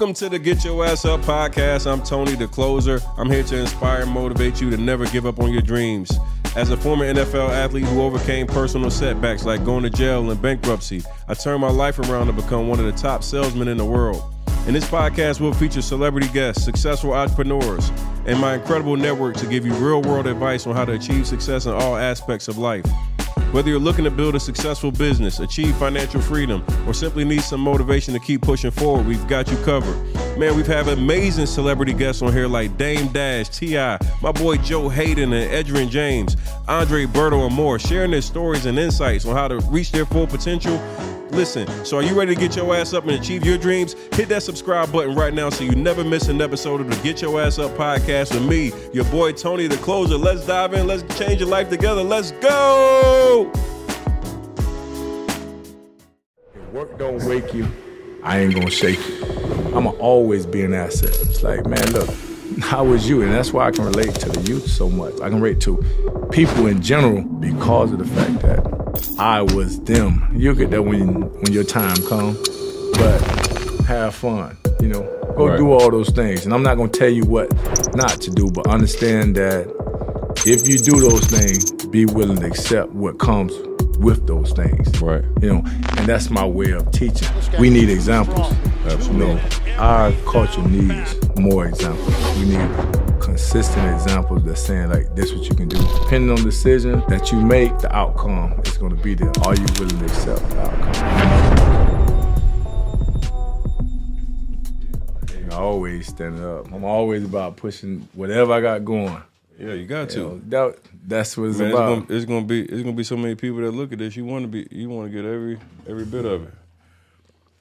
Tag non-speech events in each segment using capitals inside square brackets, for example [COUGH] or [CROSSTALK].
Welcome to the Get Your Ass Up podcast. I'm Tony, the closer. I'm here to inspire and motivate you to never give up on your dreams. As a former NFL athlete who overcame personal setbacks like going to jail and bankruptcy, I turned my life around to become one of the top salesmen in the world. In this podcast, we'll feature celebrity guests, successful entrepreneurs, and my incredible network to give you real world advice on how to achieve success in all aspects of life. Whether you're looking to build a successful business, achieve financial freedom, or simply need some motivation to keep pushing forward, we've got you covered. Man, we've had amazing celebrity guests on here like Dame Dash, T.I., my boy Joe Haden and Edgerrin James, Andre Berto, and more, sharing their stories and insights on how to reach their full potential Listen, so are you ready to get your ass up and achieve your dreams? Hit that subscribe button right now so you never miss an episode of the Get Your Ass Up podcast with me, your boy Tony the Closer. Let's dive in. Let's change your life together. Let's go. If work don't wake you, I ain't gonna shake you. I'ma always be an asset. It's like, man, look, [LAUGHS] how was you? And that's why I can relate to the youth so much. I can relate to people in general because of the fact that I was them. You'll get that when when your time comes, but have fun. You know, go right. do all those things. And I'm not gonna tell you what not to do, but understand that if you do those things, be willing to accept what comes with those things. Right. You know, and that's my way of teaching. We need examples. Absolutely. You know, our culture needs more examples. We need consistent examples that's saying like this is what you can do. Depending on the decision that you make, the outcome is going to be there. Are you willing to accept the outcome? I always stand up. I'm always about pushing whatever I got going. Yeah, you got to. Know, that, that's what it's Man, about. It's gonna, it's gonna, be it's gonna be so many people that look at this. You want to be you want to get every every bit of it.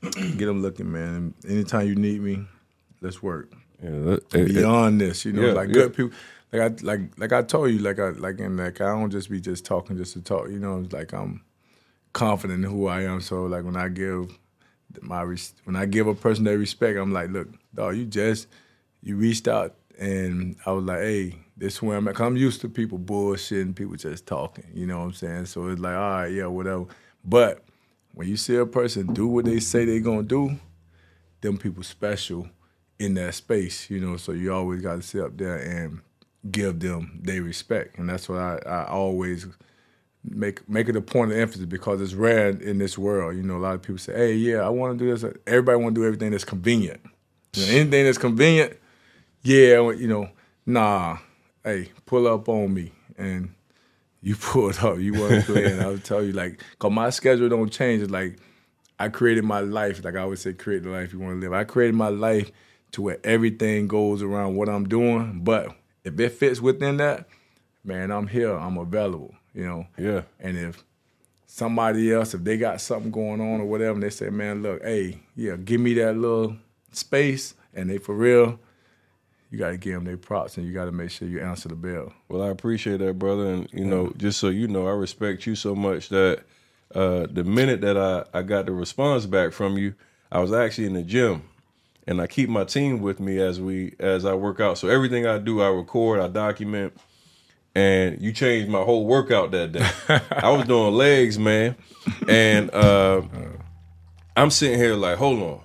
[CLEARS THROAT] get them looking, man. Anytime you need me, let's work. Yeah, that, beyond it, this, you know, yeah, like good people. Like I like like I told you, like I like in like I don't just be just talking just to talk. You know, like I'm confident in who I am. So like when I give my when I give a person that respect, I'm like, look, dog, you just you reached out and I was like, hey, this is where I'm at. I'm used to people bullshitting, people just talking. You know what I'm saying? So it's like, all right, yeah, whatever. But when you see a person do what they say they're gonna do, them people special in that space, you know. So you always got to sit up there and give them their respect, and that's what I, I always make make it a point of emphasis because it's rare in this world. You know, a lot of people say, "Hey, yeah, I want to do this." Everybody want to do everything that's convenient. You know, anything that's convenient, yeah, you know, nah. Hey, pull up on me, and you [LAUGHS] pulled up. You weren't [LAUGHS] playing. I'll tell you, like, cause my schedule don't change. It's like I created my life. Like I always say, create the life you want to live. I created my life to where everything goes around what I'm doing. But if it fits within that, man, I'm here. I'm available. You know. Yeah. And if somebody else, if they got something going on or whatever, and they say, man, look, hey, yeah, give me that little space, and they for real. You got to give them their props, and you got to make sure you answer the bell. Well, I appreciate that, brother, and you yeah. know, just so you know, I respect you so much that uh, the minute that I, I got the response back from you, I was actually in the gym and I keep my team with me as we as I work out. So everything I do, I record, I document, and you changed my whole workout that day. [LAUGHS] I was doing legs, man, and uh, I'm sitting here like, hold on.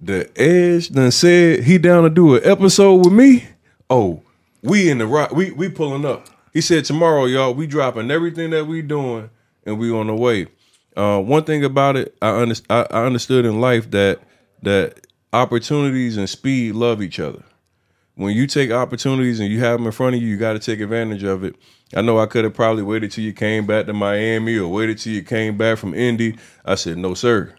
The Edge done said he down to do an episode with me. Oh, we in the rock. We we pulling up. He said tomorrow, y'all. We dropping everything that we doing, and we on the way. Uh, one thing about it, I, I, I understood in life that that opportunities and speed love each other. When you take opportunities and you have them in front of you, you got to take advantage of it. I know I could have probably waited till you came back to Miami or waited till you came back from Indy. I said, no, sir.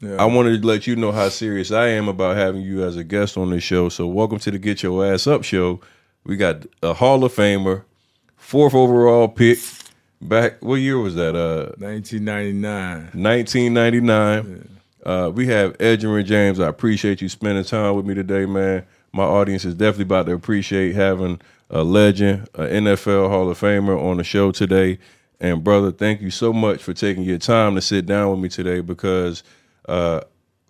Yeah. I wanted to let you know how serious I am about having you as a guest on this show. So, welcome to the Get Your Ass Up show. We got a Hall of Famer, fourth overall pick. Back, what year was that? Uh, 1999. 1999. Yeah. Uh, we have Edgerrin James. I appreciate you spending time with me today, man. My audience is definitely about to appreciate having a legend, an NFL Hall of Famer on the show today. And brother, thank you so much for taking your time to sit down with me today because uh,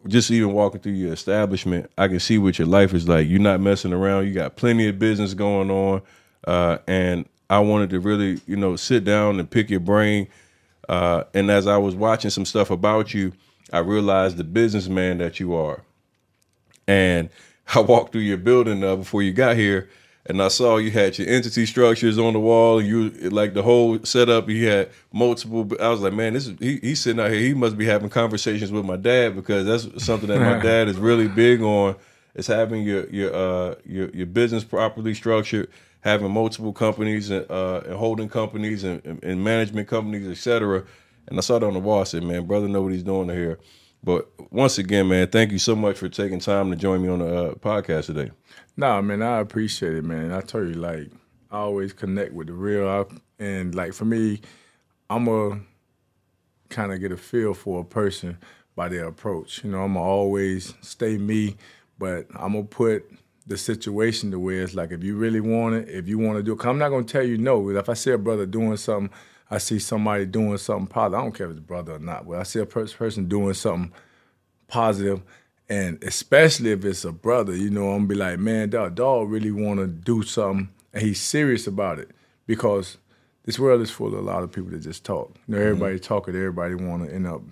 just even walking through your establishment, I can see what your life is like. You're not messing around. You got plenty of business going on, uh, and I wanted to really, you know, sit down and pick your brain. Uh, and as I was watching some stuff about you, I realized the businessman that you are. and [LAUGHS] I walked through your building uh, before you got here, and I saw you had your entity structures on the wall. and You like the whole setup. You had multiple. I was like, man, this is he, he's sitting out here. He must be having conversations with my dad because that's something that my [LAUGHS] dad is really big on. Is having your your uh your your business properly structured, having multiple companies and uh and holding companies and, and management companies, etc. And I saw it on the wall. I said, man, brother, know what he's doing here. But once again, man, thank you so much for taking time to join me on the uh, podcast today. Nah, man, I appreciate it, man. I tell you, like, I always connect with the real. I, and like for me, I'm a kind of get a feel for a person by their approach. You know, I'm always stay me, but I'm gonna put the situation to where it's like if you really want it, if you want to do it, i I'm not gonna tell you no. If I see a brother doing something, I see somebody doing something positive. I don't care if it's brother or not, but I see a person doing something positive, and especially if it's a brother, you know, I'm gonna be like, man, dog, dog really want to do something, and he's serious about it because this world is full of a lot of people that just talk. You know, mm-hmm. everybody mm-hmm. talking, everybody want to end up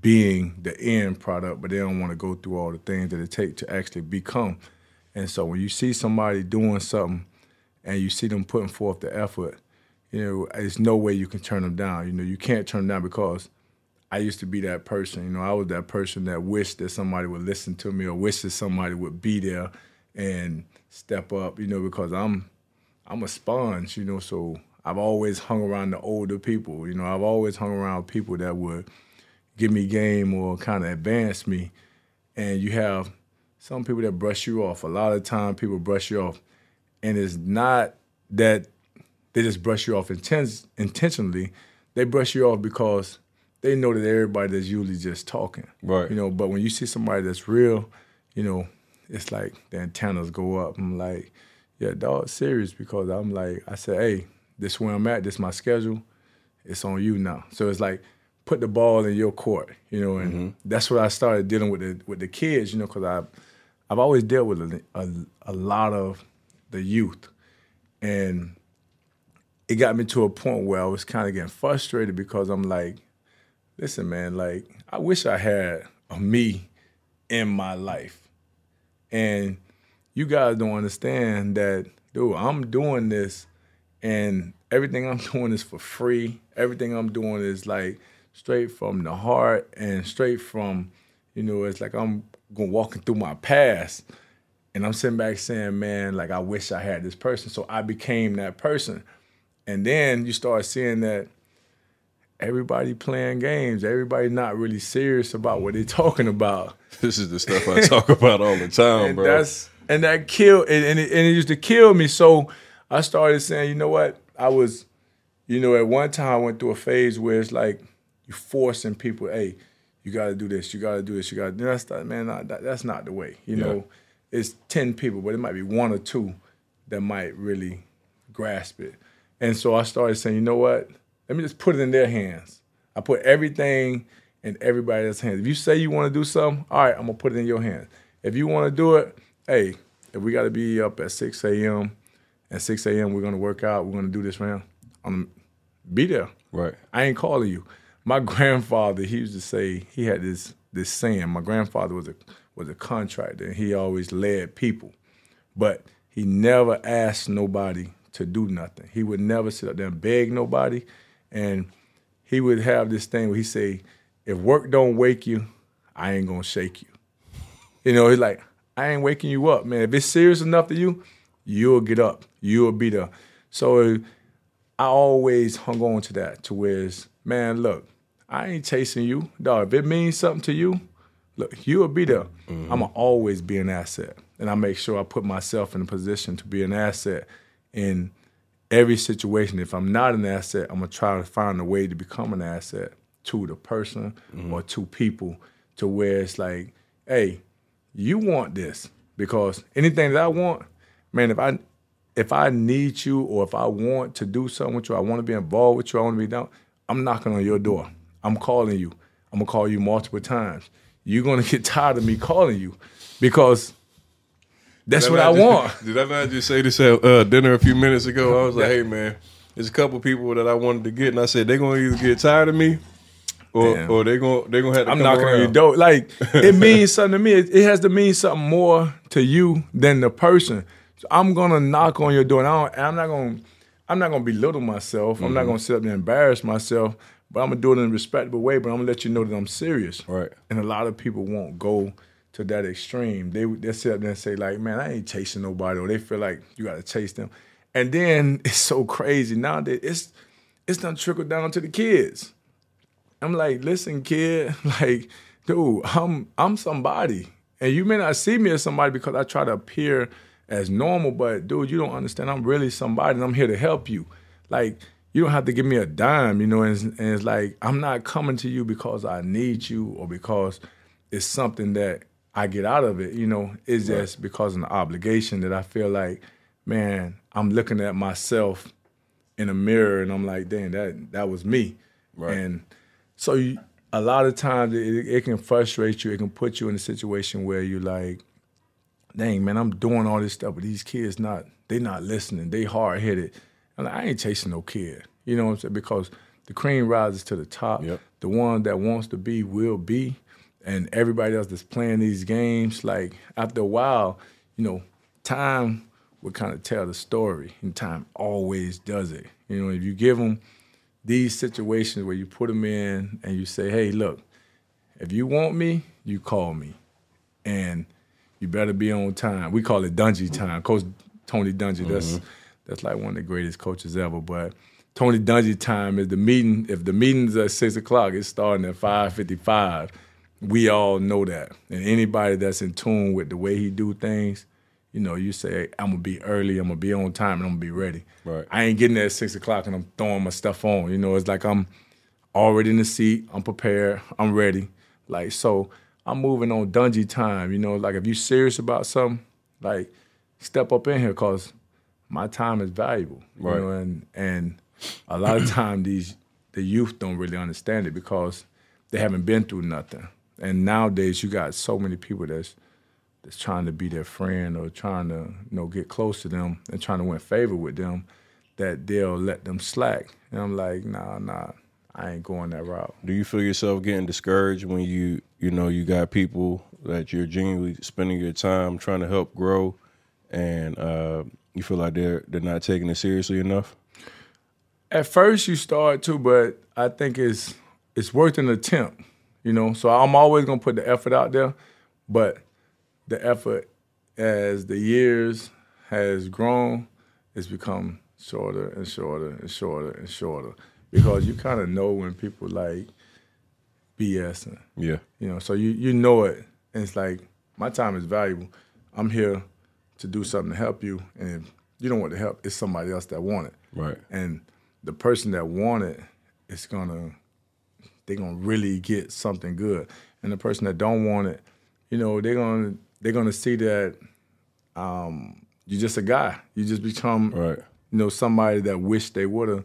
being the end product, but they don't want to go through all the things that it takes to actually become. And so when you see somebody doing something and you see them putting forth the effort, you know, there's no way you can turn them down. You know, you can't turn them down because I used to be that person. You know, I was that person that wished that somebody would listen to me or wished that somebody would be there and step up. You know, because I'm I'm a sponge. You know, so I've always hung around the older people. You know, I've always hung around people that would give me game or kind of advance me. And you have some people that brush you off. A lot of time people brush you off. And it's not that they just brush you off inten- intentionally. They brush you off because they know that everybody that's usually just talking. Right. You know, but when you see somebody that's real, you know, it's like the antennas go up. I'm like, yeah, dog, serious because I'm like, I said, hey, this where I'm at, this my schedule. It's on you now. So it's like put the ball in your court, you know, and mm-hmm. that's what I started dealing with the with the kids, you know, because I've I've always dealt with a, a, a lot of the youth, and it got me to a point where I was kind of getting frustrated because I'm like, listen, man, like I wish I had a me in my life. And you guys don't understand that, dude, I'm doing this and everything I'm [LAUGHS] doing is for free. Everything I'm doing is like straight from the heart and straight from, you know, it's like I'm going walking through my past. And I'm sitting back saying, man, like I wish I had this person. So I became that person. And then you start seeing that everybody playing games, everybody not really serious about what they're talking about. This is the stuff I talk [LAUGHS] about all the time, and bro. That's and that killed and, and, it, and it used to kill me. So I started saying, you know what? I was, you know, at one time I went through a phase where it's like you forcing people, hey, you got to do this, you got to do this, you got to. That's not, man, not, that, that's not the way. You yeah. know, it's ten people, but it might be one or two that might really grasp it. And so I started saying, you know what? Let me just put it in their hands. I put everything in everybody else's hands. If you say you want to do something, all right, I'm gonna put it in your hands. If you want to do it, hey, if we got to be up at 6 a.m. At 6 a.m. we're gonna work out. We're gonna do this round. I'm be there. Right. I ain't calling you. My [LAUGHS] grandfather, he used to say he had this this saying. My grandfather was a was a contractor, and he always led people, but he never asked nobody to do nothing. He would never sit up there and beg nobody. And he would have this thing where he say, if work don't wake you, I ain't gonna shake you. You know, he's like, I ain't waking you up, man. If it's serious enough to you, you'll get up. You'll be there. So I always hung on to that to where it's, man, look, I ain't chasing you. Dog, if it means something to you, look, you'll be there. Mm-hmm. I'ma always be an asset. And I make sure I put myself in a position to be an asset in every situation. If I'm not an asset, I'm gonna try to find a way to become an asset to the person mm-hmm. or to people to where it's like, hey, you want this because anything that I want, man, if I if I need you or if I want to do something with you, I want to be involved with you, I want to be down, I'm knocking on your door. I'm calling you. I'm gonna call you multiple times. You're gonna [LAUGHS] get tired of me calling you because that's what I just, want. [LAUGHS] Did I not just say this at uh, dinner a few minutes ago? I was like, hey man, there's a couple people that I wanted to get, and I said they're gonna either get tired of me, or Damn. or they gonna they gonna have to I'm knocking on your door. Like [LAUGHS] it means something to me. It, it, has to mean something more to you than the person. So I'm gonna knock on your door, and I am not gonna I'm not gonna belittle myself. Mm-hmm. I'm not mm-hmm. gonna sit up and embarrass myself. But I'm gonna do it in a respectable way. But I'm gonna let you know that I'm serious. Right. And a lot of people won't go to that extreme. They they sit up there and say like, man, I ain't chasing nobody, or they feel like you got to chase them. And then [LAUGHS] it's so crazy nowadays. It's it's done trickled down to the kids. I'm like, listen, kid, [LAUGHS] like, dude, I'm I'm somebody. And you may not see me as somebody because I try to appear as normal, but dude, you don't understand. I'm really somebody and I'm here to help you. Like, you don't have to give me a dime, you know, and and it's like, I'm not coming to you because I need you or because it's something that I get out of it, you know, it's right. just because of an obligation that I feel like, man, I'm looking at myself in a mirror and I'm like, dang, that that was me. Right. And so you, a lot of times it, it, can frustrate you. It can put you in a situation where you're like, dang man, I'm doing all this stuff, but these kids not they not listening. They hard headed. And like, I ain't chasing no kid. You know what I'm saying? Because the cream rises to the top. Yep. The one that wants to be will be. And everybody else that's playing these games, like after a while, you know, time will kind of tell the story, and time always does it. You know, if you give them these situations where you put them in and you say, hey, look, if you want me, you call me. And you better be on time. We call it Dungy time. Coach Tony Dungy, that's mm-hmm. that's like one of the greatest coaches ever. But Tony Dungy time is the meeting. If the meeting's at six o'clock, it's starting at five fifty-five. We all know that, and anybody that's in tune with the way he do things, you know, you say, I'm gonna be early, I'm gonna be on time, and I'm gonna be ready. Right. I ain't getting there at six o'clock and I'm throwing my stuff on. You know, it's like I'm already in the seat, I'm prepared, I'm ready. Like so, I'm moving on dungy time. You know, like if you serious about something, like step up in here because my time is valuable. You right. know, and and a lot of time these the youth don't really understand it because they haven't been through nothing. And nowadays you got so many people that's that's trying to be their friend or trying to you know get close to them and trying to win favor with them, that they'll let them slack. And I'm like, nah, nah, I ain't going that route. Do you feel yourself getting discouraged when you you know you got people that you're genuinely spending your time trying to help grow, and uh, you feel like they're they're not taking it seriously enough? At first, you start to, but I think it's it's worth an attempt. You know, so I'm always gonna put the effort out there, but the effort as the years has grown, it's become shorter and shorter and shorter and shorter because you kind of know when people like BSing. Yeah. You know, so you you know it, and it's like my time is valuable. I'm here to do something to help you, and if you don't want the help, it's somebody else that want it. Right. And the person that want it is gonna they're gonna really get something good, and the person that don't want it, you know, they're gonna they're gonna see that um, you're just a guy. You just become, right. you know, somebody that wish they would have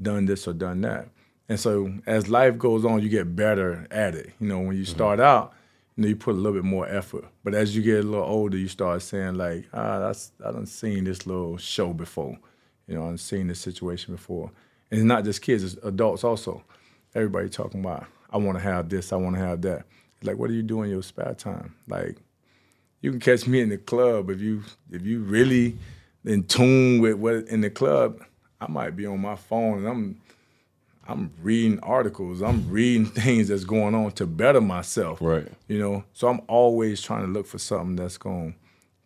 done this or done that. And so as life goes on, you get better at it. You know, when you mm-hmm. start out, you know, you put a little bit more effort. But as you get a little older, you start saying like, ah, that's I done seen this little show before. You know, I've seen this situation before. And it's not just kids, it's adults also. Everybody talking about, I want to have this, I want to have that. Like, what do you do in your spare time? Like, you can catch me in the club if you if you really in tune with what in the club. I might be on my phone and I'm I'm reading articles. I'm reading [LAUGHS] things that's going on to better myself. Right. You know, so I'm always trying to look for something that's going to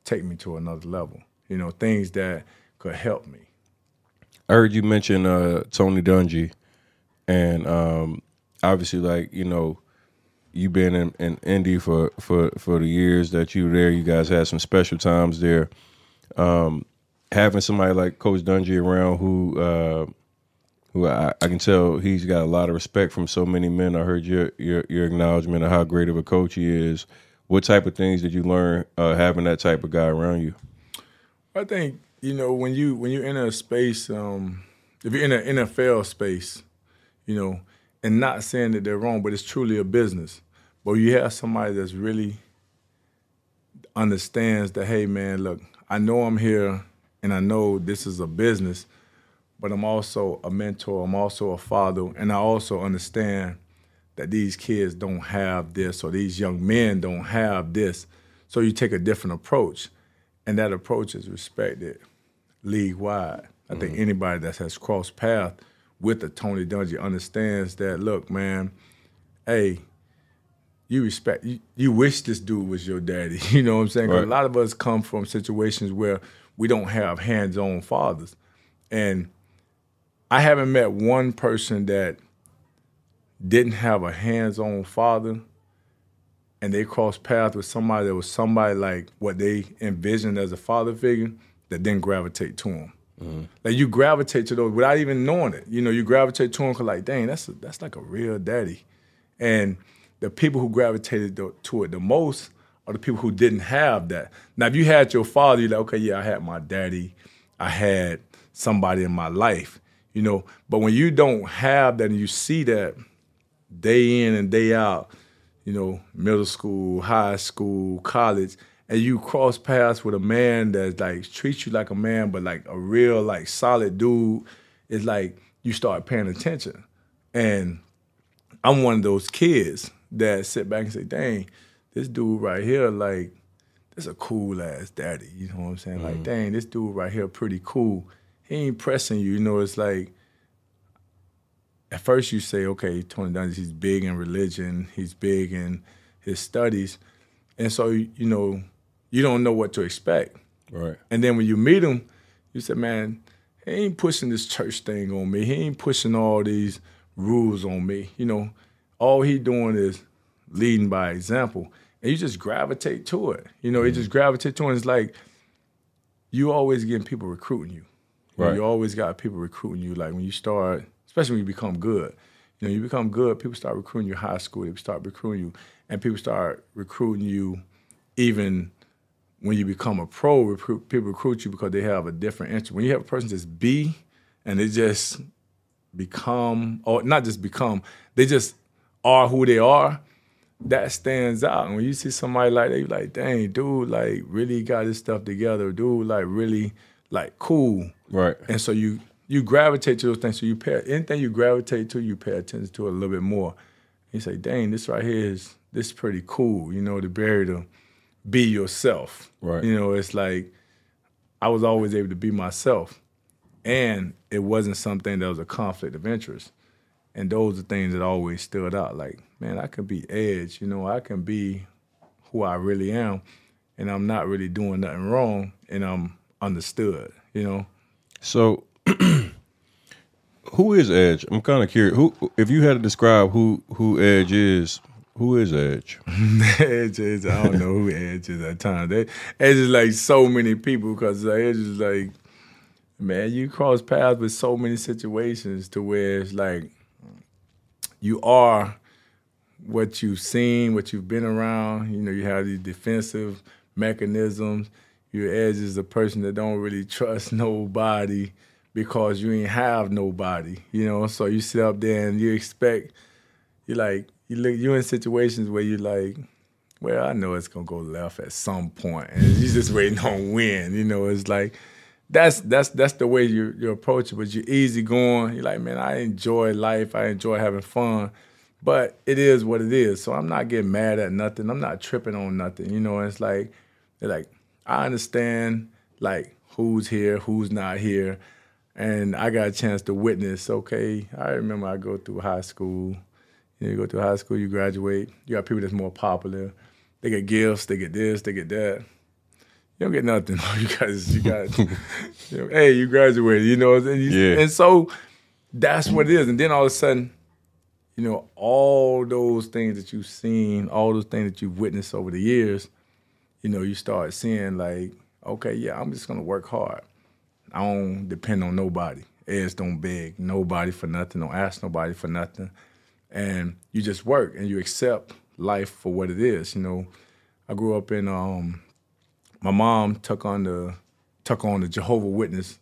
take me to another level. You know, things that could help me. I heard you mention uh, Tony Dungy, and um, obviously, like you know, you've been in, in Indy for, for, for the years that you were there. You guys had some special times there. Um, having somebody like Coach Dungy around who uh, who I, I, can tell he's got a lot of respect from so many men. I heard your your, your acknowledgement of how great of a coach he is. What type of things did you learn uh, having that type of guy around you? I think you know when you when you're in a space, um, if you're in an NFL space, you know and not saying that they're wrong, but it's truly a business. But you have somebody that's really understands that, hey man, look, I know I'm here and I know this is a business, but I'm also a mentor, I'm also a father, and I also understand that these kids don't have this or these young men don't have this. So you take a different approach. And that approach is respected league wide. I mm-hmm. think anybody that has crossed paths with a Tony Dungy understands that, look, man, hey, you respect you, you wish this dude was your daddy. [LAUGHS] You know what I'm saying? Right. A lot of us come from situations where we don't have hands-on fathers. And I haven't met one person that didn't have a hands-on father and they crossed paths with somebody that was somebody like what they envisioned as a father figure that didn't gravitate to them. Mm-hmm. Like you gravitate to those without even knowing it. You know, you gravitate to them because like, dang, that's a, that's like a real daddy. And the people who gravitated to it the most are the people who didn't have that. Now, if you had your father, you're like, okay, yeah, I had my daddy, I had somebody in my life, you know. But when you don't have that and you see that day in and day out, you know, middle school, high school, college, and you cross paths with a man that like treats you like a man, but like a real like solid dude, it's like you start paying attention. And I'm one of those kids that sit back and say, dang, this dude right here, like, this a cool ass daddy. You know what I'm saying? Mm-hmm. Like, dang, this dude right here pretty cool. He ain't pressing you. You know, it's like at first you say, okay, Tony Dungy, he's big in religion, he's big in his studies. And so, you know, you don't know what to expect. Right. And then when you meet him, you say, man, he ain't pushing this church thing on me. He ain't pushing all these rules on me. You know, all he doing is leading by example. And you just gravitate to it. You know, mm-hmm. you just gravitate to it. It's like you always getting people recruiting you. Right. You always got people recruiting you. Like when you start, especially when you become good. You know, you become good, people start recruiting you high school, they start recruiting you, and people start recruiting you even when you become a pro, recruit, people recruit you because they have a different interest. When you have a person just be and they just become, or not just become, they just are who they are, that stands out. And when you see somebody like that, you're like, dang, dude, like really got his stuff together. Dude, like really, like cool. Right. And so you you gravitate to those things. So you pay anything you gravitate to, you pay attention to a little bit more. You say, dang, this right here is this is pretty cool. You know, to able to be yourself. Right. You know, it's like I was always able to be myself. And it wasn't something that was a conflict of interest. And those are things that always stood out. Like, man, I can be edge, you know, I can be who I really am, and I'm not really doing nothing wrong, and I'm understood, you know. So, [CLEARS THROAT] who is Edge? I'm kind of curious. Who, if you had to describe who who Edge is, who is Edge? [LAUGHS] Edge is I don't know who Edge is at times. Edge is like so many people because Edge is like, man, you cross paths with so many situations to where it's like you are what you've seen, what you've been around. You know, you have these defensive mechanisms. Your edge is a person that don't really trust [LAUGHS] nobody because you ain't have nobody. You know, so you sit up there and you expect you're like you look you in situations where you like, well, I know it's gonna go left at some point, and you're just [LAUGHS] waiting on when. You know, it's like that's that's that's the way you you approach it. But you're easy going. You're like, man, I enjoy life. I enjoy having fun. But it is what it is. So I'm not getting mad at nothing. I'm not tripping on nothing. You know, it's like, like I understand like who's here, who's not here, and I got a chance to witness. Okay, I remember I go through high school. You, know, you go through high school, you graduate. You got people that's more popular. They get gifts. They get this. They get that you don't get nothing. [LAUGHS] you guys, you got, [LAUGHS] you know, hey, you graduated, you know, and, you, yeah. and so that's what it is. And then all of a sudden, you know, all those things that you've seen, all those things that you've witnessed over the years, you know, you start seeing like, okay, yeah, I'm just gonna work hard. I don't depend on nobody. Eds don't beg nobody for nothing, don't ask nobody for nothing. And you just work and you accept life for what it is. You know, I grew up in um, my mom took on the took on the Jehovah Witness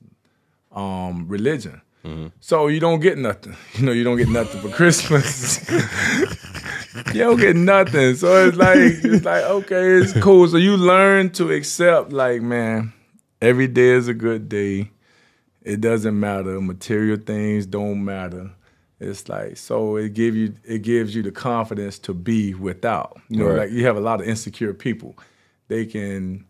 um, religion. Mm-hmm. So you don't get nothing. [LAUGHS] You know, you don't get nothing for Christmas. [LAUGHS] you don't get nothing. So it's like it's like okay, it's cool. So you learn to accept like, man, every day is a good day. It doesn't matter. Material things don't matter. It's like so it give you it gives you the confidence to be without. You know, right. like you have a lot of insecure people. They can,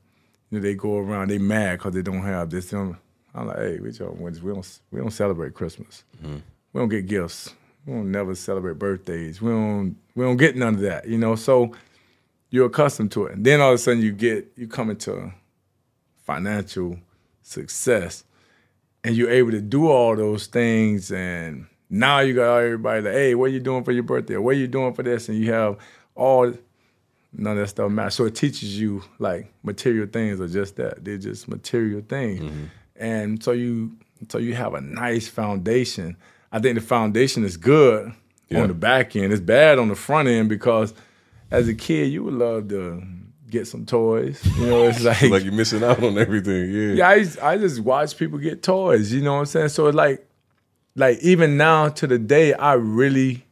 you know, they go around they mad because they don't have this. I'm like, hey, we don't we don't we don't celebrate Christmas. Mm-hmm. We don't get gifts. We don't never celebrate birthdays. We don't we don't get none of that. You know, so you're accustomed to it, and then all of a sudden you get you come into financial success, and you're able to do all those things and now you got everybody like, hey, what are you doing for your birthday? What are you doing for this? And you have all none of that stuff matters. So it teaches you like material things are just that. They're just material things. Mm-hmm. And so you so you have a nice foundation. I think the foundation is good yeah. on the back end. It's bad on the front end because as a kid you would love to get some toys. You know, it's [LAUGHS] like like you're missing out on everything. Yeah. Yeah, I, I just watch people get toys. You know what I'm saying? So it's like like even now to the day, I really,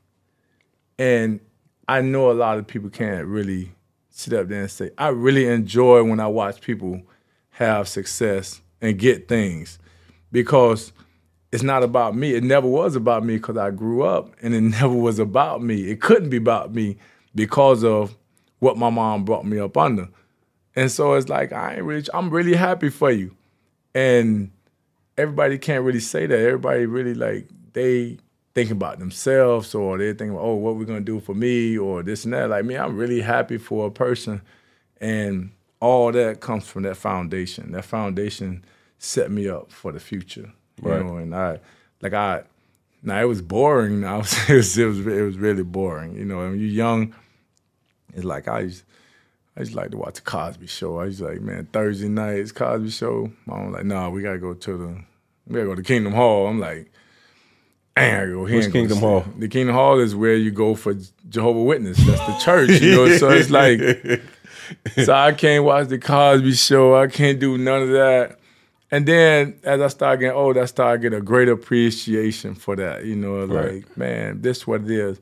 and I know a lot of people can't really sit up there and say, I really enjoy when I watch people have success and get things because it's not about me. It never was about me because I grew up and it [LAUGHS] never was about me. It couldn't be about me because of what my mom brought me up under. And so it's like I ain't really I'm really happy for you. And everybody can't really say that. Everybody really like they think about themselves or they think, oh, what we're gonna do for me or this and that. Like me, I'm really happy for a person, and all that comes from that foundation. That foundation set me up for the future. Right. You know, and I like I now it was boring. [LAUGHS] Now it was, it was it was really boring. You know, when you're young, it's like I used I just like to watch the Cosby Show. I was like, man, Thursday nights Cosby Show. I'm like, nah, we gotta go to the, we gotta go to Kingdom Hall. I'm like, I gotta go here. What's Kingdom Hall? The Kingdom Hall is where you go for Jehovah Witness. That's the church, you know. so it's like, [LAUGHS] so I can't watch the Cosby Show. I can't do none of that. And then as I start getting old, I start getting a great appreciation for that. You know, like right. man, this is what it is.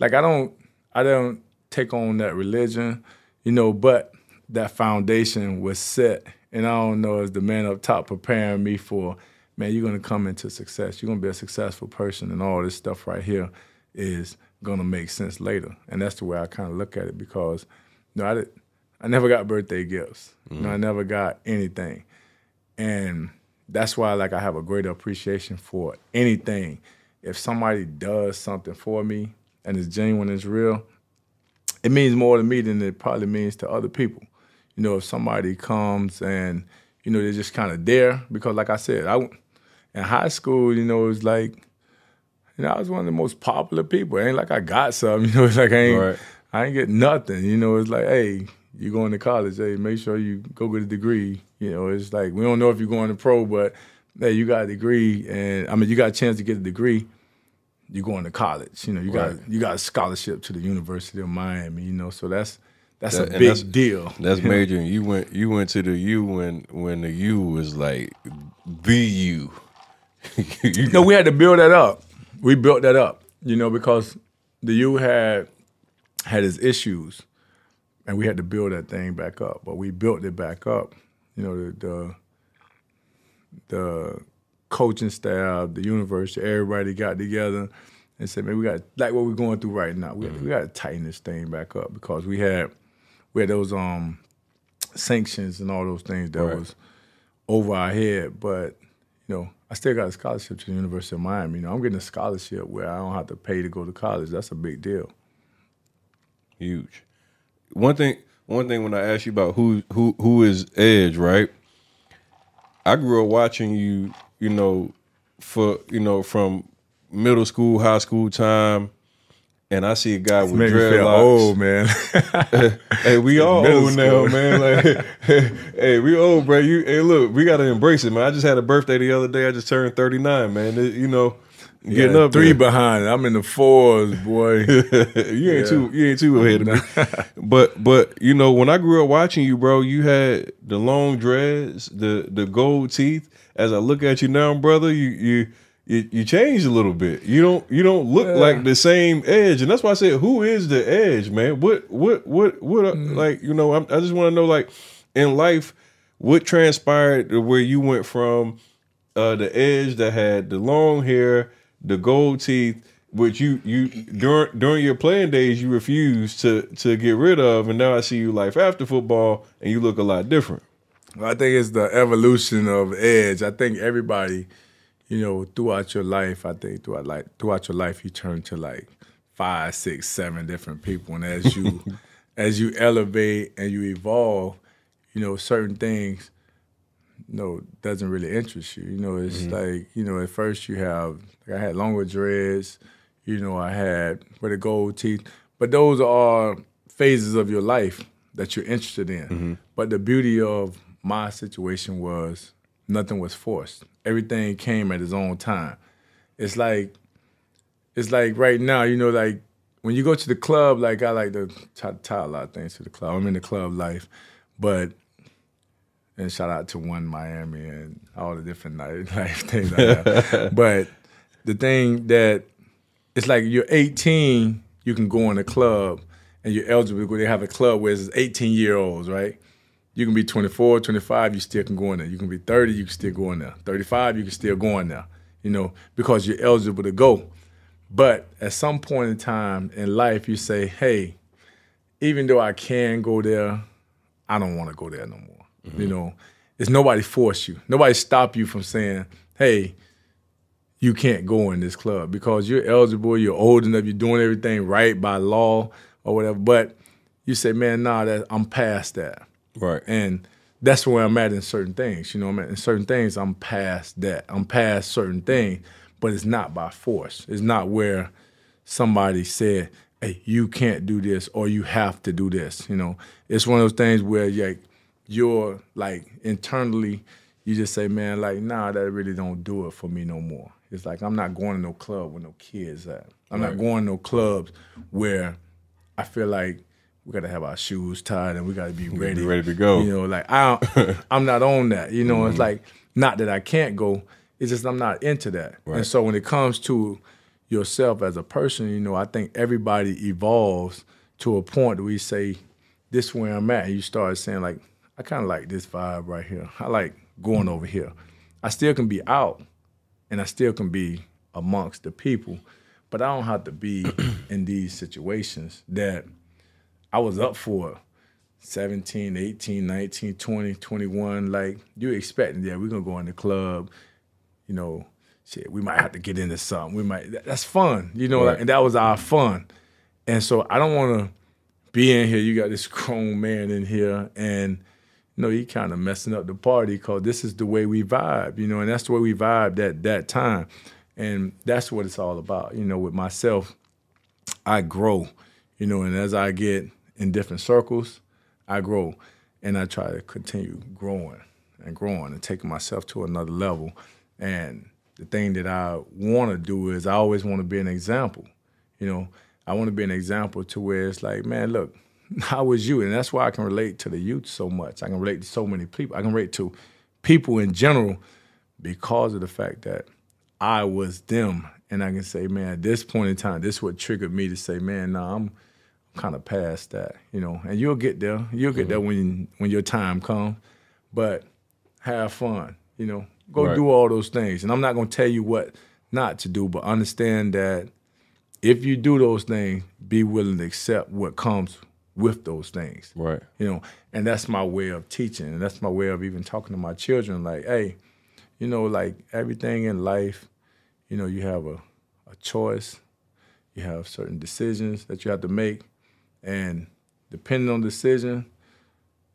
Like I don't, I don't take on that religion you know, but that foundation was set. And I don't know, as the man up top preparing me for, man, you're gonna come into success. You're gonna be a successful person, and all this stuff right here is gonna make sense later. And that's the way I kind of look at it because, you know, I did, I never got birthday gifts. Mm-hmm. You know, I mm. never got anything, and that's why like I have a greater appreciation for anything. If somebody does something for me and it's genuine, it's real, it means more to me than it probably means to other people. You know, if somebody comes and you know they're just kind of there because, like I said, I in high school, you know, it was like you know I was one of the most popular people. It ain't like I got something. [LAUGHS] You know, it's like I ain't right. I ain't get nothing. You know, it's like hey, you going to college? Hey, make sure you go get a degree. You know, it's like we don't know if you're going to pro, but hey, you got a degree, and I mean, you got a chance to get a degree you're going to college. You know, you right. got you got a scholarship to the University of Miami. You know, so that's that's that, a big that's, deal. That's [LAUGHS] major. You went you went to the U when when the U was like the U. [LAUGHS] you no, we had to build that up. We built that up. You know, because the U had had its issues, and we had to build that thing back up. But we built it back up. You know, the the, the coaching staff, the university, everybody got together and said, "Man, we got like what we're going through right now. We, mm-hmm. we got to tighten this thing back up because we had we had those um sanctions and all those things that right. was over our head. But you know, I still got a scholarship to the University of Miami. You know, I'm getting a scholarship where I don't have to pay to go to college. That's a big deal. Huge. One thing. One thing when I asked you about who who who is Edge, right? I grew up watching you you know, for you know from middle school, high school time, and I see a guy with dreadlocks. old man. [LAUGHS] [LAUGHS] hey, we all old school. now, man. Like, [LAUGHS] hey, we old, bro. You, hey, look, we gotta embrace it, man. I just had a birthday the other day. I just turned thirty nine, man. It, you know, getting yeah, up three there. behind. I'm in the fours, boy. you ain't yeah. too, you ain't too ahead of me. but, but you know, when I grew up watching you, bro, you had the long dreads, the the gold teeth as I look at you now, brother, you you you, you changed a little bit. You don't you don't look yeah. like the same edge, and that's why I said, who is the edge, man? What what what what? Mm. Like you know, I'm, i just want to know, like in life, what transpired where you went from uh, the edge that had the long hair, the gold teeth, which you you during during your playing days you refused to to get rid of, and now I see you life after football, and you look a lot different. I think it's the evolution of edge. I think everybody, you know, throughout your life, I think throughout like throughout your life, you turn to like five, six, seven different people, and as you [LAUGHS] as you elevate and you evolve, you know, certain things you know, doesn't really interest you. You know, it's mm-hmm. like, you know, at first you have, like I had longer dreads, you know, I had with the gold teeth, but those are phases of your life that you're interested in. Mm-hmm. But the beauty of my situation was nothing was forced. Everything came at its own time. It's like, it's like right now, you know, like when you go to the club, like I like to tie a lot of things to the club. I'm in the club life, but and shout out to One Miami and all the different [LAUGHS] nightlife things. [LAUGHS] but the thing that it's like you're 18, you can go in a club and you're eligible. They have a club where it's 18 year olds, right? You can be 24, 25, you still can go in there. You can be 30, you can still go in there. 35, you can still go in there, you know, because you're eligible to go. But at some point in time in life, you say, hey, even though I can go there, I don't want to go there no more. Mm-hmm. You know, it's nobody force you. Nobody stop you from saying, "Hey, you can't go in this club because you're eligible, you're old enough, you're doing everything right by law or whatever." But you say, "Man, nah, that I'm past that." Right. And that's where I'm at in certain things. You know, I'm at in certain things. I'm past that. I'm past certain things, but it's not by force. It's not where somebody said, "Hey, you can't do this," or "You have to do this." You know, it's one of those things where like you're like internally, you just say, man, like, nah, that really don't do it for me no more. It's like I'm not going to no club with no kids at. I'm right. not going to no clubs where I feel like we got to have our shoes tied and we got to be ready, be ready to go. You know, like I, [LAUGHS] I'm not on that. You know, mm-hmm. it's like not that I can't go. It's just I'm not into that. Right. And so when it comes to yourself as a person, you know, I think everybody evolves to a point where we say, "This is where I'm at," and you start saying like, I kind of like this vibe right here. I like going over here. I still can be out and I still can be amongst the people, but I don't have to be [CLEARS THROAT] in these situations that I was up for 17, 18, 19, 20, 21. Like, you expecting, yeah, we're going to go in the club, you know, shit, we might have to get into something. We might, that's fun, you know, right. like, and that was our fun. And so I don't want to be in here. You got this [LAUGHS] grown man in here and – you know, he kind of messing up the party because this is the way we vibe, you know, and that's the way we vibe at that time. And that's what it's all about. You know, with myself, I grow, you know, and as I get in different circles, I grow. And I try to continue growing and growing and taking myself to another level. And the thing that I want to do is I always want to be an example. You know, I want to be an example to where it's like, man, look, [LAUGHS] how was you? And that's why I can relate to the youth so much. I can relate to so many people. I can relate to people in general because of the fact that I was them. And I can say, man, at this point in time, this is what triggered me to say, man, nah, I'm kind of past that, you know. And you'll get there. You'll get mm-hmm. there when when your time comes. But have fun, you know. Go right. do all those things. And I'm not gonna tell you what not to do, but understand that if you do those things, be willing to accept what comes with those things. Right. You know, and that's my way of teaching. And that's my way of even talking to my children like, hey, you know, like everything in life, you know, you have a, a choice, you have certain decisions that you have to make. And depending on the decision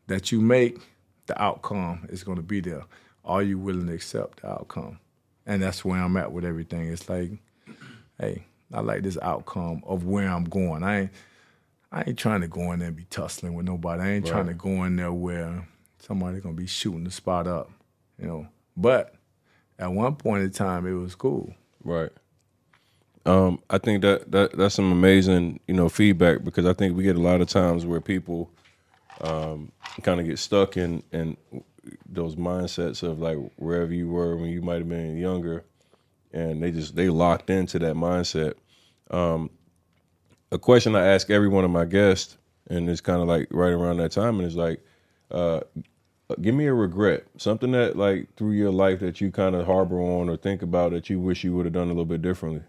that you make, the outcome is going to be there. Are you willing to accept the outcome? And that's where I'm at with everything. It's like, hey, I like this outcome of where I'm going. I ain't I ain't trying to go in there and be tussling with nobody. I ain't right. trying to go in there where somebody's gonna be shooting the spot up, you know. But at one point in time, it was cool. Right. Um, I think that, that that's some amazing, you know, feedback because I think we get a lot of times where people um, kind of get stuck in in those mindsets of like wherever you were when you might have been younger, and they just they locked into that mindset. Um, a question I ask every one of my guests, and it's kind of like right around that time, and it's like, uh, give me a regret, something that like through your life that you kind of harbor on or think about that you wish you would have done a little bit differently.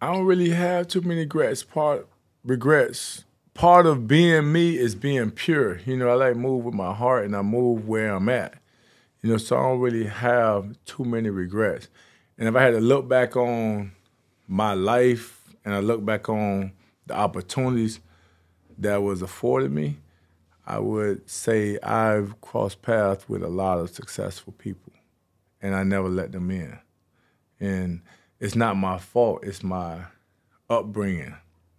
I don't really have too many regrets. Part regrets. Part of being me is being pure. You know, I like move with my heart and I move where I'm at. You know, so I don't really have too many regrets. And if I had to look back on my life and I look back on the opportunities that was afforded me, I would say I've crossed paths with a lot of successful people, and I never let them in. And it's not my fault. It's my upbringing.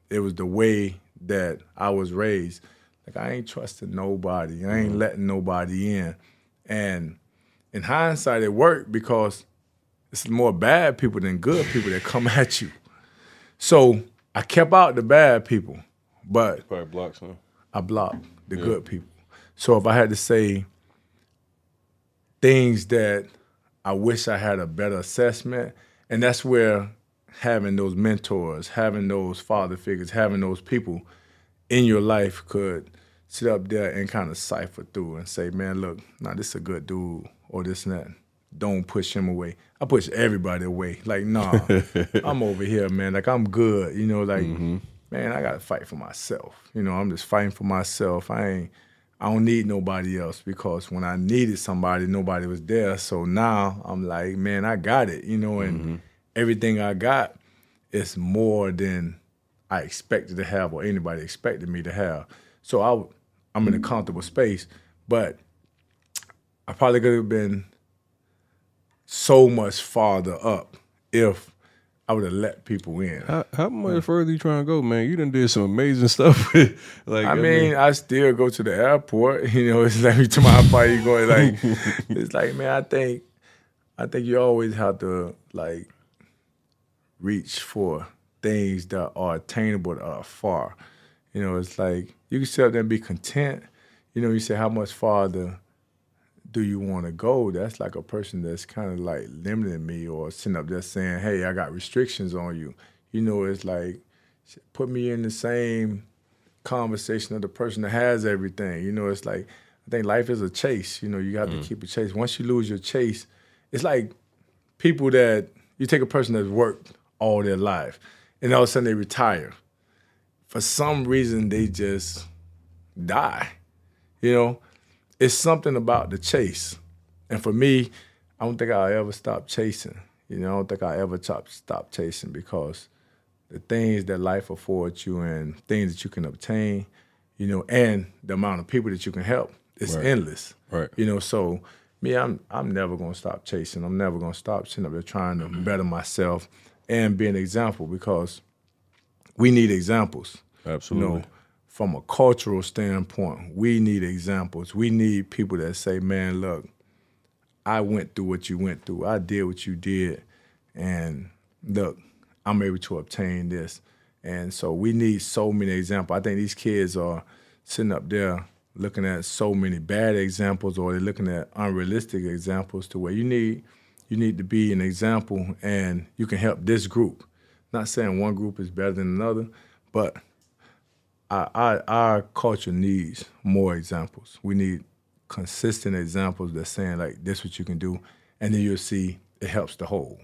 It was the way that I was raised. Like I ain't trusting nobody. I ain't mm-hmm. letting nobody in. And in hindsight, it worked because it's more bad people than good people that come [LAUGHS] at you. So I kept out the bad people, but probably? I blocked the yeah. good people. So if I had to say things that I wish I had a better assessment, and that's where having those mentors, having those father figures, having those people in your life could sit up there and kind of cipher through and say, man, look, now this is a good dude or this and that. Don't push him away. I push everybody away. Like, nah, [LAUGHS] I'm over here, man. Like, I'm good. You know, like, mm-hmm. man, I got to fight for myself. You know, I'm just fighting for myself. I ain't, I don't need nobody else because when I needed somebody, nobody was there. So now I'm like, man, I got it. You know, and mm-hmm. everything I got is more than I expected to have or anybody expected me to have. So I, I'm in a comfortable space, but I probably could have been so much farther up if I would have let people in. How, how much further you trying to go, man? You done did some amazing [LAUGHS] stuff. like I, I mean, mean, I still go to the airport. [LAUGHS] You know, it's like to my body going like [LAUGHS] it's like, man, I think I think you always have to like reach for things that are attainable that are far. You know, it's like you can sit up there and be content. You know, you say how much farther do you want to go? That's like a person that's kind of like limiting me or sitting up there saying, hey, I got restrictions on you. You know, it's like put me in the same conversation of the person that has everything. You know, it's like I think life is a chase. You know, you have mm. to keep a chase. Once you lose your chase, it's like people that you take a person that's worked all their life and all of a sudden they retire. For some reason, they just die. You know, it's something about the chase. And for me, I don't think I'll ever stop chasing. You know, I don't think I'll ever stop, stop chasing because the things that life affords you and things that you can obtain, you know, and the amount of people that you can help, it's right. endless. Right. You know, so me, I'm I'm never gonna stop chasing. I'm never gonna stop sitting up there trying to mm-hmm. better myself and be an example because we need examples. Absolutely. You know, from a cultural standpoint, we need examples. We need people that say, man, look, I went through what you went through. I did what you did. And look, I'm able to obtain this. And so we need so many examples. I think these kids are sitting up there looking at so many bad examples or they're looking at unrealistic examples to where you need you need to be an example and you can help this group. Not saying one group is better than another, but our, our, culture needs more examples. We need consistent examples that saying like this what you can do, and then you'll see it helps the whole.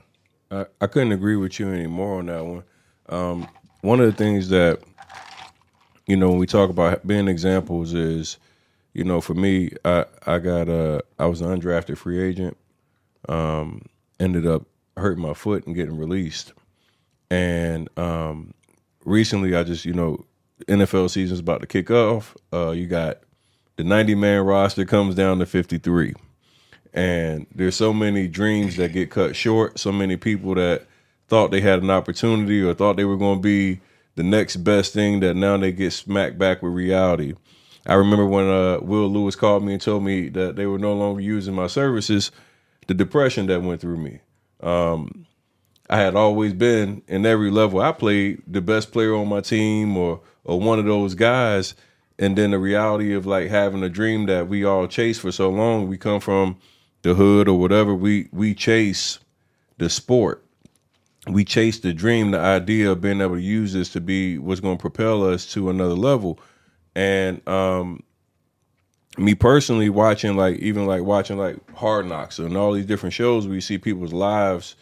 I, I couldn't agree with you anymore on that one. Um, one of the things that you know when we talk about being examples is, you know, for me, I I got a I was an undrafted free agent. Um, ended up hurting my foot and getting released, and um, recently I just you know NFL season's about to kick off. Uh, you got the 90 man roster comes down to 53. And there's so many dreams that get cut short, so many people that thought they had an opportunity or thought they were going to be the next best thing that now they get smacked back with reality. I remember when uh, Will Lewis called me and told me that they were no longer using my services, the depression that went through me. Um, I had always been in every level. I played the best player on my team or or one of those guys. And then the reality of like having a dream that we all chase for so long we come from the hood or whatever we we chase the sport. We chase the dream the idea of being able to use this to be what's going to propel us to another level. And um me personally watching like even like watching like hard knocks and all these different shows where you see people's lives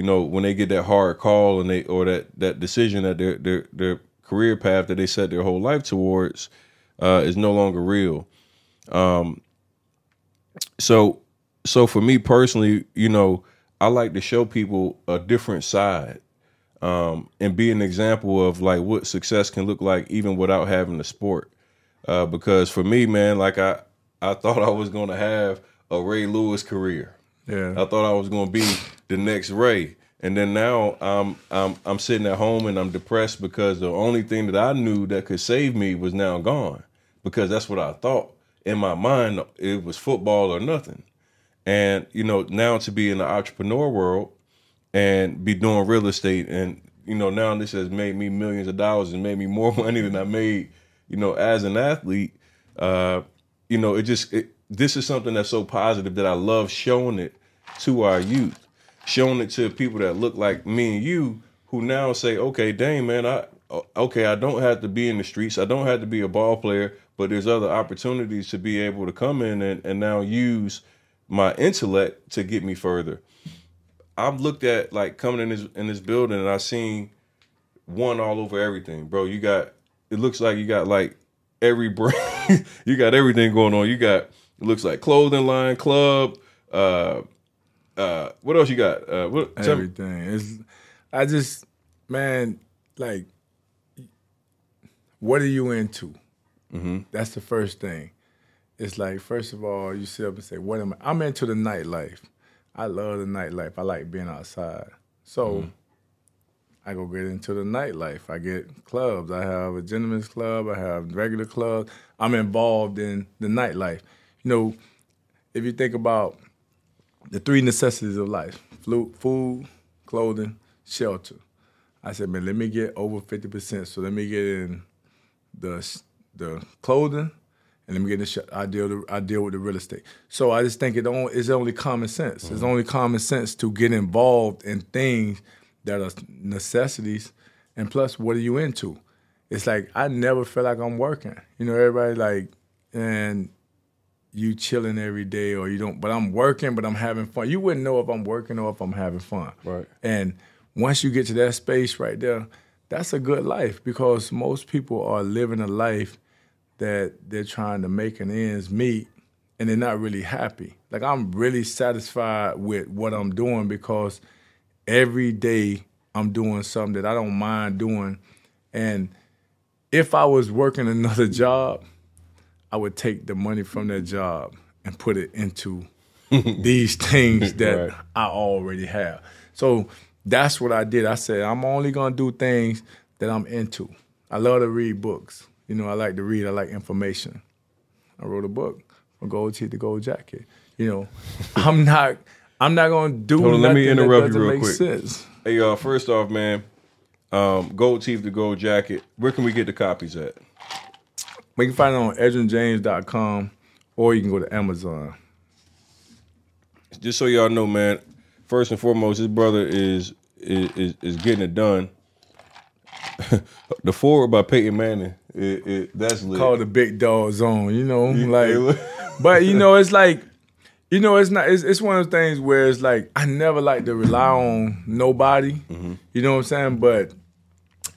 you know, when they get that hard call and they or that that decision that their their their career path that they set their whole life towards uh, is no longer real. Um, so so for me personally, you know, I like to show people a different side um, and be an example of like what success can look like even without having the sport. Uh, because for me, man, like I I [LAUGHS] thought I was gonna have a Ray Lewis career. Yeah. I thought I was gonna be the next Ray. And then now I'm I'm I'm sitting at home and I'm depressed because the only thing that I knew that could save me was now gone. Because that's what I thought. In my mind, it was football or nothing. And you know, now to be in the entrepreneur world and be doing real estate and you know, now this has made me millions of dollars and made me more [LAUGHS] money than I made, you know, as an athlete. Uh, you know, it just it, this is something that's so positive that I love showing it to our youth, showing it to people that look like me and you, who now say, okay, dang man, I okay, I don't have to be in the streets, I don't have to be a ball player, but there's other opportunities to be able to come in and, and now use my intellect to get me further. I've looked at like coming in this in this building and I seen one all over everything, bro. You got it looks like you got like every [LAUGHS] brand, you got everything going on. You got it looks like clothing line, club, uh, uh, what else you got? Uh, what, everything. It's, I just, man, like, what are you into? Mm-hmm. That's the first thing. It's like, first of all, you sit up and say, what am I? I'm into the nightlife. I love the nightlife. I like being outside. So mm-hmm. I go get into the nightlife. I get clubs. I have a gentleman's club. I have regular clubs. I'm involved in the nightlife. You know, if you think about the three necessities of life food, clothing, shelter. I said, man, let me get over 50%. So let me get in the, the clothing, and let me get in the I deal, I deal with the real estate. So I just think it only, it's only common sense. Mm-hmm. It's only common sense to get involved in things that are necessities. And plus, what are you into? It's like I never feel like I'm working. You know, everybody like, and you chilling every day or you don't but I'm working but I'm having fun. You wouldn't know if I'm working or if I'm having fun. Right. And once you get to that space right there, that's a good life because most people are living a life that they're trying to make an ends meet and they're not really happy. Like I'm really satisfied with what I'm doing because every day I'm doing something that I don't mind doing. And if I was working another [LAUGHS] job, I would take the money from that job and put it into [LAUGHS] these things [LAUGHS] that right. I already have. So that's what I did. I said, I'm only gonna do things that I'm into. I love to read books. You know, I like to read, I like information. I wrote a book from Gold Teeth to Gold Jacket. You know, [LAUGHS] I'm not I'm not gonna do Hold on, let me interrupt you real quick. Sense. Hey y'all, first off, man, um, Gold Teeth to Gold Jacket, where can we get the copies at? We can find it on edgerrinjames.com or you can go to Amazon. Just so y'all know, man, first and foremost, his brother is is is, getting it done. [LAUGHS] the foreword by Peyton Manning, it, it, that's lit. called the Big Dog Zone. You know, [LAUGHS] like, but you know, it's like, you know, it's not. It's, it's one of those things where it's like I never like to rely on nobody. Mm-hmm. You know what I'm saying? But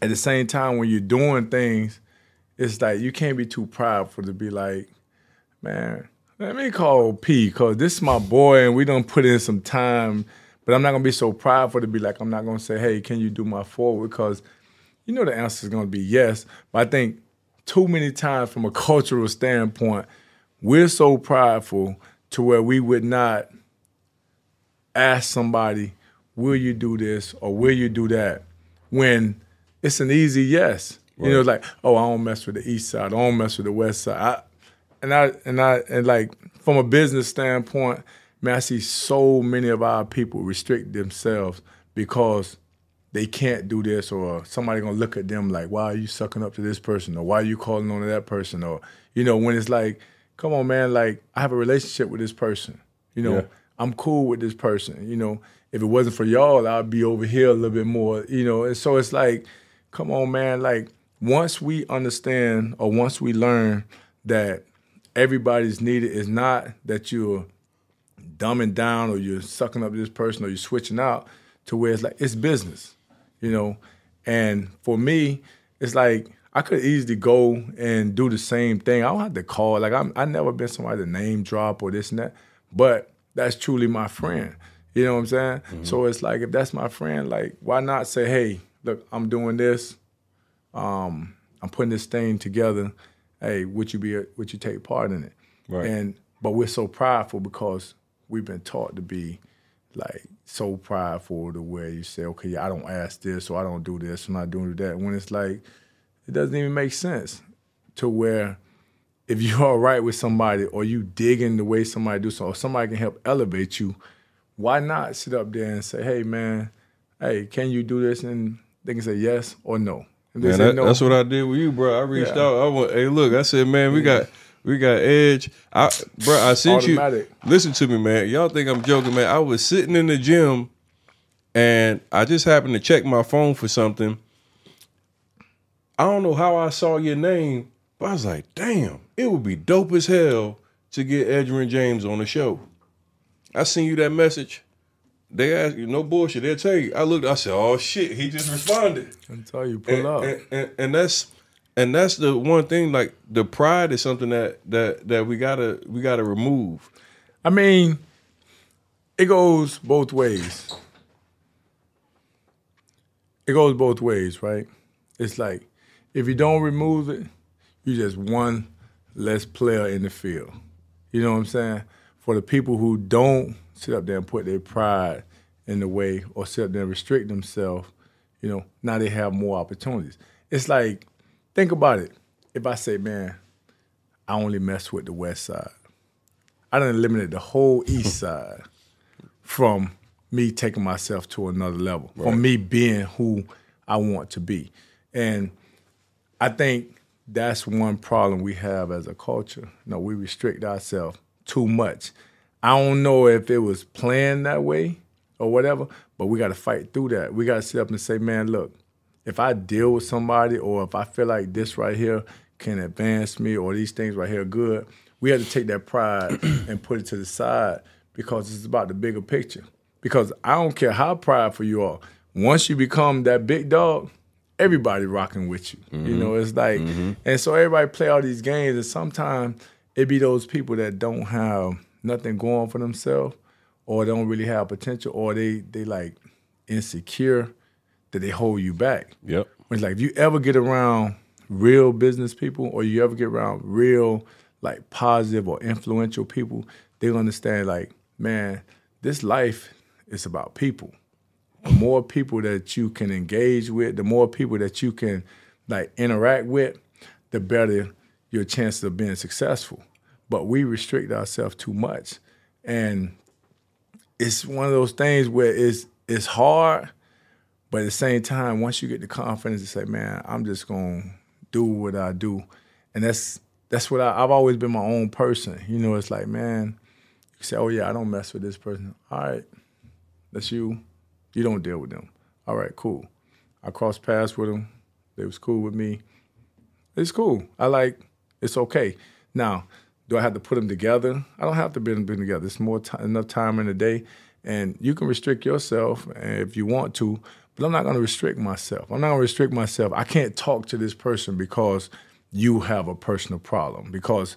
at the same time, when you're doing things it's like you can't be too prideful to be like, man, let me call P because this is my boy and we don't put in some time. But I'm not gonna be so prideful to be like, I'm not gonna say, hey, can you do my foreword? Because you know the answer is gonna be yes. But I think too many times from a cultural standpoint, we're so prideful to where we would not ask somebody, will you do this or will you do that? When it's an easy yes. Right. You know, like, oh, I don't mess with the east side. I don't mess with the west side. I, and I and I and like from a business standpoint, man, I see so many of our people restrict themselves because they can't do this, or somebody gonna look at them like, why are you sucking up to this person, or why are you calling on to that person, or you know, when it's like, come on, man, like I have a relationship with this person. You know, yeah. I'm cool with this person. You know, if it wasn't for y'all, I'd be over here a little bit more. You know, and so it's like, come on, man, like once we understand or once we learn that everybody's needed is not that you're dumbing down or you're sucking up this person or you're switching out. to where it's like it's business, you know. And for me, it's like I could easily go and do the same thing. I don't have to call. Like I'm, I never been somebody to name drop or this and that. But that's truly my friend. You know what I'm saying? Mm-hmm. So it's like if that's my friend, like why not say, hey, look, I'm doing this. Um, I'm putting this thing together. Hey, would you be? A, would you take part in it? Right. And but we're so prideful because we've been taught to be like so prideful to where you say, okay, I don't ask this or I don't do this, I'm not doing that. When it's like, it doesn't even make sense to where if you're all right with somebody or you dig in the way somebody do so, or somebody can help elevate you, why not sit up there and say, hey man, hey, can you do this? And they can say yes or no. Man, that, no. that's what I did with you, bro. I reached yeah. out. I went, hey, look, I said, man, we got we got Edge. I, bro, I sent Automatic. you. Listen to me, man. Y'all think I'm joking, man? I was sitting in the gym, and I just happened to check my phone for something. I don't know how I saw your name, but I was like, damn, it would be dope as hell to get Edgerrin James on the show. I seen you that message. They ask you, no bullshit. They'll tell you. I looked. I said, "Oh shit!" He just responded. Tell you, pull and, up. And, and, and, that's and that's the one thing like the pride is something that that that we gotta we gotta remove i mean it goes both ways it goes both ways right it's like if you don't remove it you just one less player in the field you know what i'm saying for the people who don't sit up there and put their pride in the way or sit up there and restrict themselves you know now they have more opportunities it's like Think about it. If I say, man, I only mess with the west side, I done eliminated the whole [LAUGHS] east side from me taking myself to another level, right. from me being who I want to be. And I think that's one problem we have as a culture. You know, we restrict ourselves too much. I don't know if it was planned that way or whatever, but we got to fight through that. We got to sit up and say, man, look, if I deal with somebody or if I feel like this right here can advance me or these things right here are good, we have to take that pride [CLEARS THROAT] and put it to the side because it's about the bigger picture. Because I don't care how prideful you are, once you become that big dog, everybody rocking with you. Mm-hmm. You know, it's like, mm-hmm. and so everybody play all these games, and sometimes it be those people that don't have nothing going for themselves, or don't really have potential, or they they like insecure that they hold you back. Yep. It's like if you ever get around real business people or you ever get around real like positive or influential people, they understand like, man, this life is about people. The more people that you can engage with, the more people that you can like interact with, the better your chances of being successful. But we restrict ourselves too much. And it's one of those things where it's it's hard but at the same time, once you get the confidence to say, man, I'm just gonna do what I do, and that's that's what I, have always been my own person. You know, it's like, man, you say, oh yeah, I don't mess with this person. All right, that's you. You don't deal with them. All right, cool. I crossed paths with them. They was cool with me. It's cool. I like. It's okay. Now, do I have to put them together? I don't have to put them together. It's more t- enough time in the day, and you can restrict yourself if you want to but I'm not going to restrict myself. I'm not going to restrict myself. I can't talk to this person because you have a personal problem, because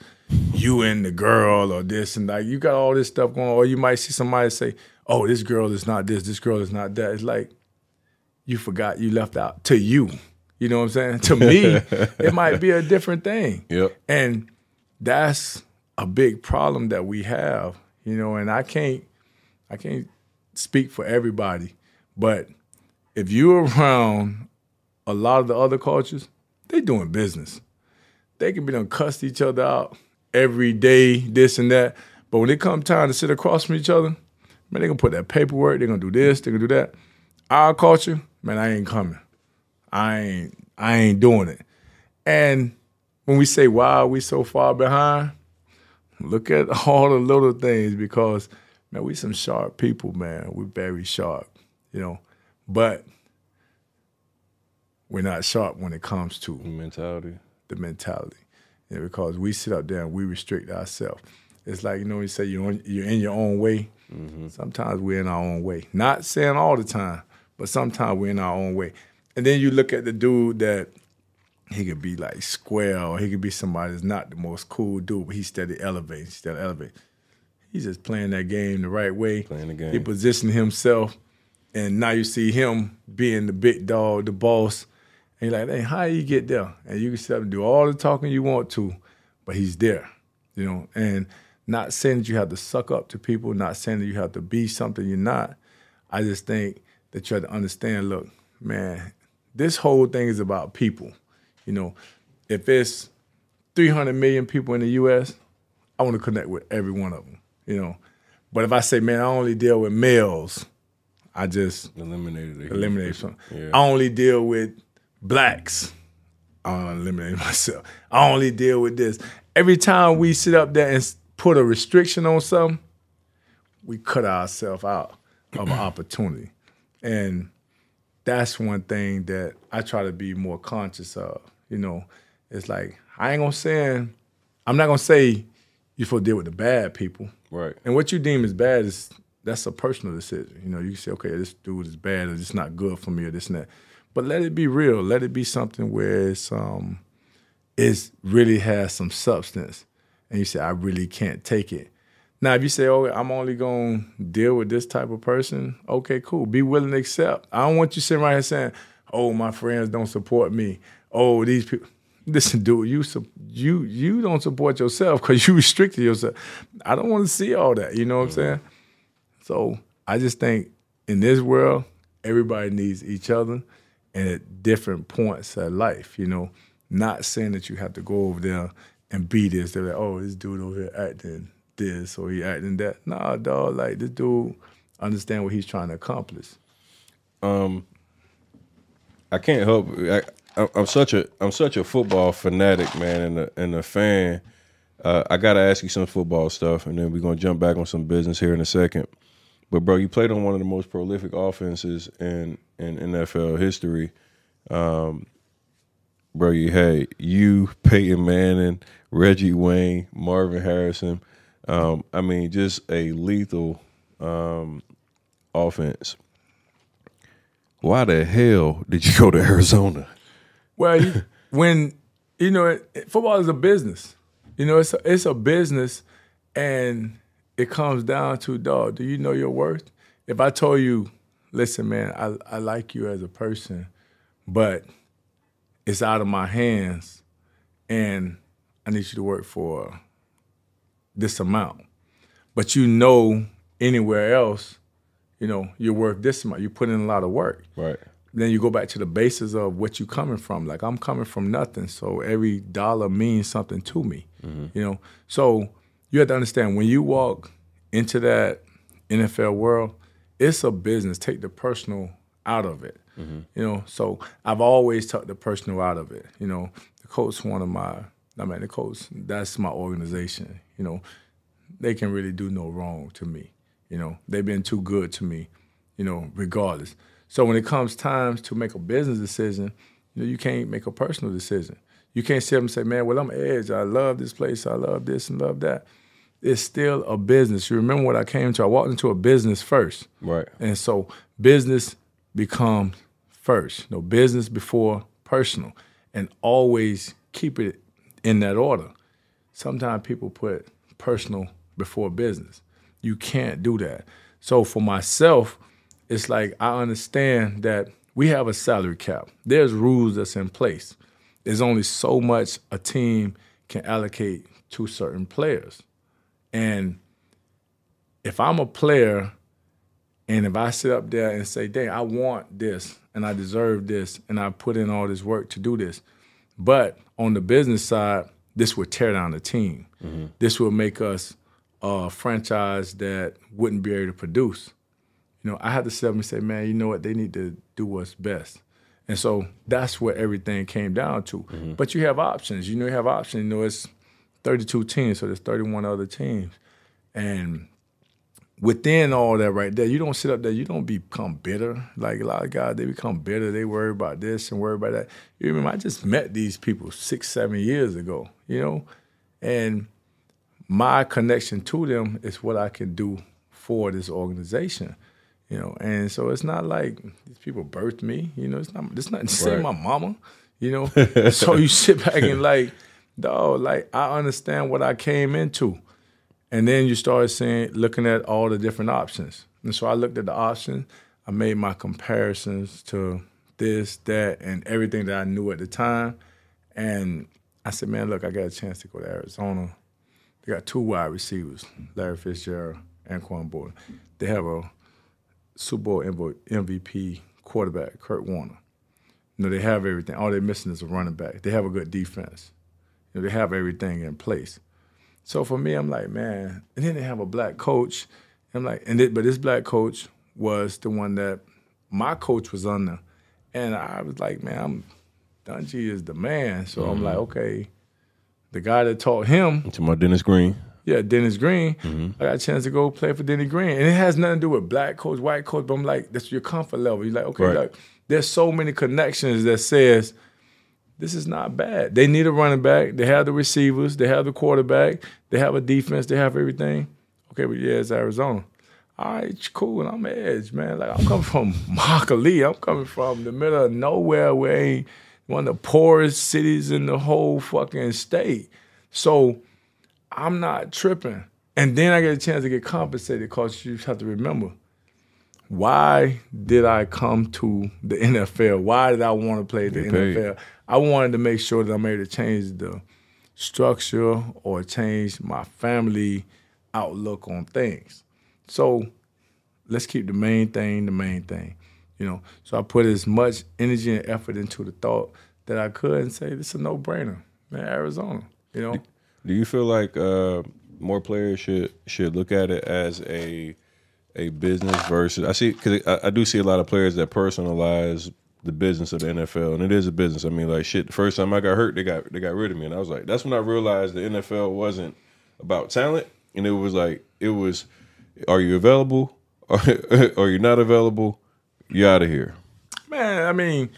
you and the girl or this and that. You got all this stuff going on. Or you might see somebody say, oh, this girl is not this, this girl is not that. It's like you forgot you left out to you. You know what I'm saying? [LAUGHS] To me, [LAUGHS] it might be a different thing. Yep. And that's a big problem that we have, you know, and I can't I can't speak for everybody, but if you're around a lot of the other cultures, they doing business. They can be done cuss each other out every day, this and that. But when it come time to sit across from each other, man, they gonna put that paperwork, they gonna do this, they gonna do that. Our culture, man, I ain't coming. I ain't I ain't doing it. And when we say why are we so far behind, look at [LAUGHS] all the little things because man, we some sharp people, man. We're very sharp, you know. But we're not sharp when it comes to mentality. The mentality. Know, because we sit up there and we restrict ourselves. It's like you know you say you're on, you're in your own way. Mm-hmm. Sometimes we're in our own way. Not saying all the time, but sometimes we're in our own way. And then you look at the dude that he could be like square or he could be somebody that's not the most cool dude, but he steady elevating, steady elevating. He's just playing that game the right way. Playing the game. He positioned himself, and now you see him being the big dog, the boss. And you're like, hey, how you get there? And you can sit up and do all the talking you want to, but he's there, you know. And not saying that you have to suck up to people, not saying that you have to be something you're not. I just think that you have to understand, look, man, this whole thing is about people. You know, if it's 300 million people in the U.S., I want to connect with every one of them. You know, but if I say, man, I only deal with males, I just eliminated it. Eliminate some. Yeah. I only deal with blacks. I eliminate [LAUGHS] myself. I only deal with this. Every time we sit up there and put a restriction on something, we cut ourselves out of an [CLEARS THROAT] opportunity. And that's one thing that I try to be more conscious of. You know, it's like I ain't gonna say I'm not gonna say you supposed to deal with the bad people. Right. And what you deem as bad is that's a personal decision. You know, you can say, okay, this dude is bad or it's not good for me or this and that. But let it be real. Let it be something where it's um it really has some substance. And you say, I really can't take it. Now, if you say, "Oh, I'm only gonna deal with this type of person," okay, cool. Be willing to accept. I don't want you sitting right here saying, "Oh, my friends don't support me." Oh, these people. Listen, dude, you you you don't support yourself because you [LAUGHS] restricted yourself. I don't want to see all that. You know what I'm saying? So I just think in this world, everybody needs each other, and at different points of life. You know, not saying that you have to go over there and be this. They're like, oh, this dude over here acting this or he acting that. Nah, dog, like this dude understand what he's trying to accomplish. Um, I can't help. I, I'm such a I'm such a football fanatic, man, and a, and a fan. Uh, I gotta ask you some football stuff, and then we're gonna jump back on some business here in a second. But bro, you played on one of the most prolific offenses in in NFL history. Um, bro, you had you, Peyton Manning, Reggie Wayne, Marvin Harrison. Um, I mean, just a lethal um, offense. Why the hell did you go to Arizona? Well, you, [LAUGHS] when you know, it, football is a business. You know, it's a, it's a business, and it comes down to dog. Do you know your worth? If I told you, listen, man, I I like you as a person, but it's out of my hands, and I need you to work for this amount. But you know anywhere else, you know, you're worth this amount. You put in a lot of work. Right. Then you go back to the basis of what you coming from. Like I'm coming from nothing, so every dollar means something to me. Mm-hmm. You know, so you have to understand when you walk into that NFL world, it's a business. Take the personal out of it. Mm-hmm. You know, so I've always took the personal out of it. You know, the coach one of my I mean, the coach, that's my organization. You know, they can really do no wrong to me. You know, they've been too good to me, you know, regardless. So when it comes times to make a business decision, you know, you can't make a personal decision. You can't sit up and say, man, well, I'm Edge. I love this place. I love this and love that. It's still a business. You remember what I came to? I walked into a business first. Right. And so business becomes first. You know, business before personal. And always keep it in that order. Sometimes people put personal before business. You can't do that. So for myself, it's like I understand that we have a salary cap. There's rules that's in place. There's only so much a team can allocate to certain players. And if I'm a player and if I sit up there and say, dang, I want this and I deserve this and I put in all this work to do this, but on the business side, this would tear down the team. Mm-hmm. This would make us a franchise that wouldn't be able to produce. You know, I had to sit up and say, man, you know what? They need to do what's best. And so that's what everything came down to. Mm-hmm. But you have options. You know, you have options. You know, it's 32 teams, so there's 31 other teams. And within all that right there, you don't sit up there, you don't become bitter. Like a lot of guys, they become bitter. They worry about this and worry about that. You remember, I just met these people six, seven years ago, you know? And my connection to them is what I can do for this organization. You know, and so it's not like these people birthed me. You know, it's not. It's not say right. my mama. You know, [LAUGHS] so you sit back and like, dog, like I understand what I came into, and then you start saying, looking at all the different options. And so I looked at the options. I made my comparisons to this, that, and everything that I knew at the time. And I said, man, look, I got a chance to go to Arizona. They got two wide receivers, Larry Fitzgerald and Anquan Boldin. They have a Super Bowl MVP quarterback, Kurt Warner. You know, they have everything. All they're missing is a running back. They have a good defense. You know, they have everything in place. So for me, I'm like, man, and then they have a black coach. I'm like, and it, but this black coach was the one that my coach was under. And I was like, man, I'm Dungy is the man. So mm-hmm. I'm like, okay, the guy that taught him. To my Dennis Green. Yeah, Dennis Green. Mm-hmm. I got a chance to go play for Dennis Green. And it has nothing to do with black coach, white coach, but I'm like, that's your comfort level. You're like, okay, right. like, there's so many connections that says this is not bad. They need a running back. They have the receivers. They have the quarterback. They have a defense. They have everything. Okay, but yeah, it's Arizona. All right, cool. And I'm edge, man. Like I'm coming from [LAUGHS] Immokalee. I'm coming from the middle of nowhere where ain't – one of the poorest cities in the whole fucking state. So I'm not tripping. And then I get a chance to get compensated because you have to remember why did I come to the [LAUGHS] NFL? Why did I want to play the NFL? I wanted to make sure that I'm able to change the structure or change my family outlook on things. So let's keep the main thing the main thing. You know, so I put as much energy and effort into the thought that I could and say this is a no brainer, man. Arizona, you know. Do you feel like uh, more players should should look at it as a a business versus? I see because I, I, do see a lot of players that personalize the business of the NFL, and it is a business. I mean, like shit. The first time I got hurt, they got they got rid of me, and I was like, that's when I realized the NFL wasn't about talent, and it was like it was, are you available? [LAUGHS] Or are you not available? You out of here. Man, I mean,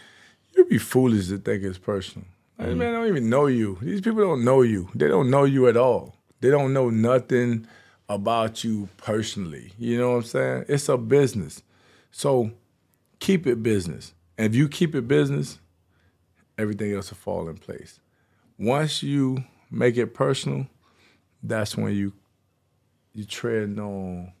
you'd be foolish to think it's personal. Like, mm. Man, I don't even know you. These people don't know you. They don't know you at all. They don't know nothing about you personally. You know what I'm saying? It's a business. So keep it business. And if you keep it business, everything else will fall in place. Once you make it personal, that's when you you tread on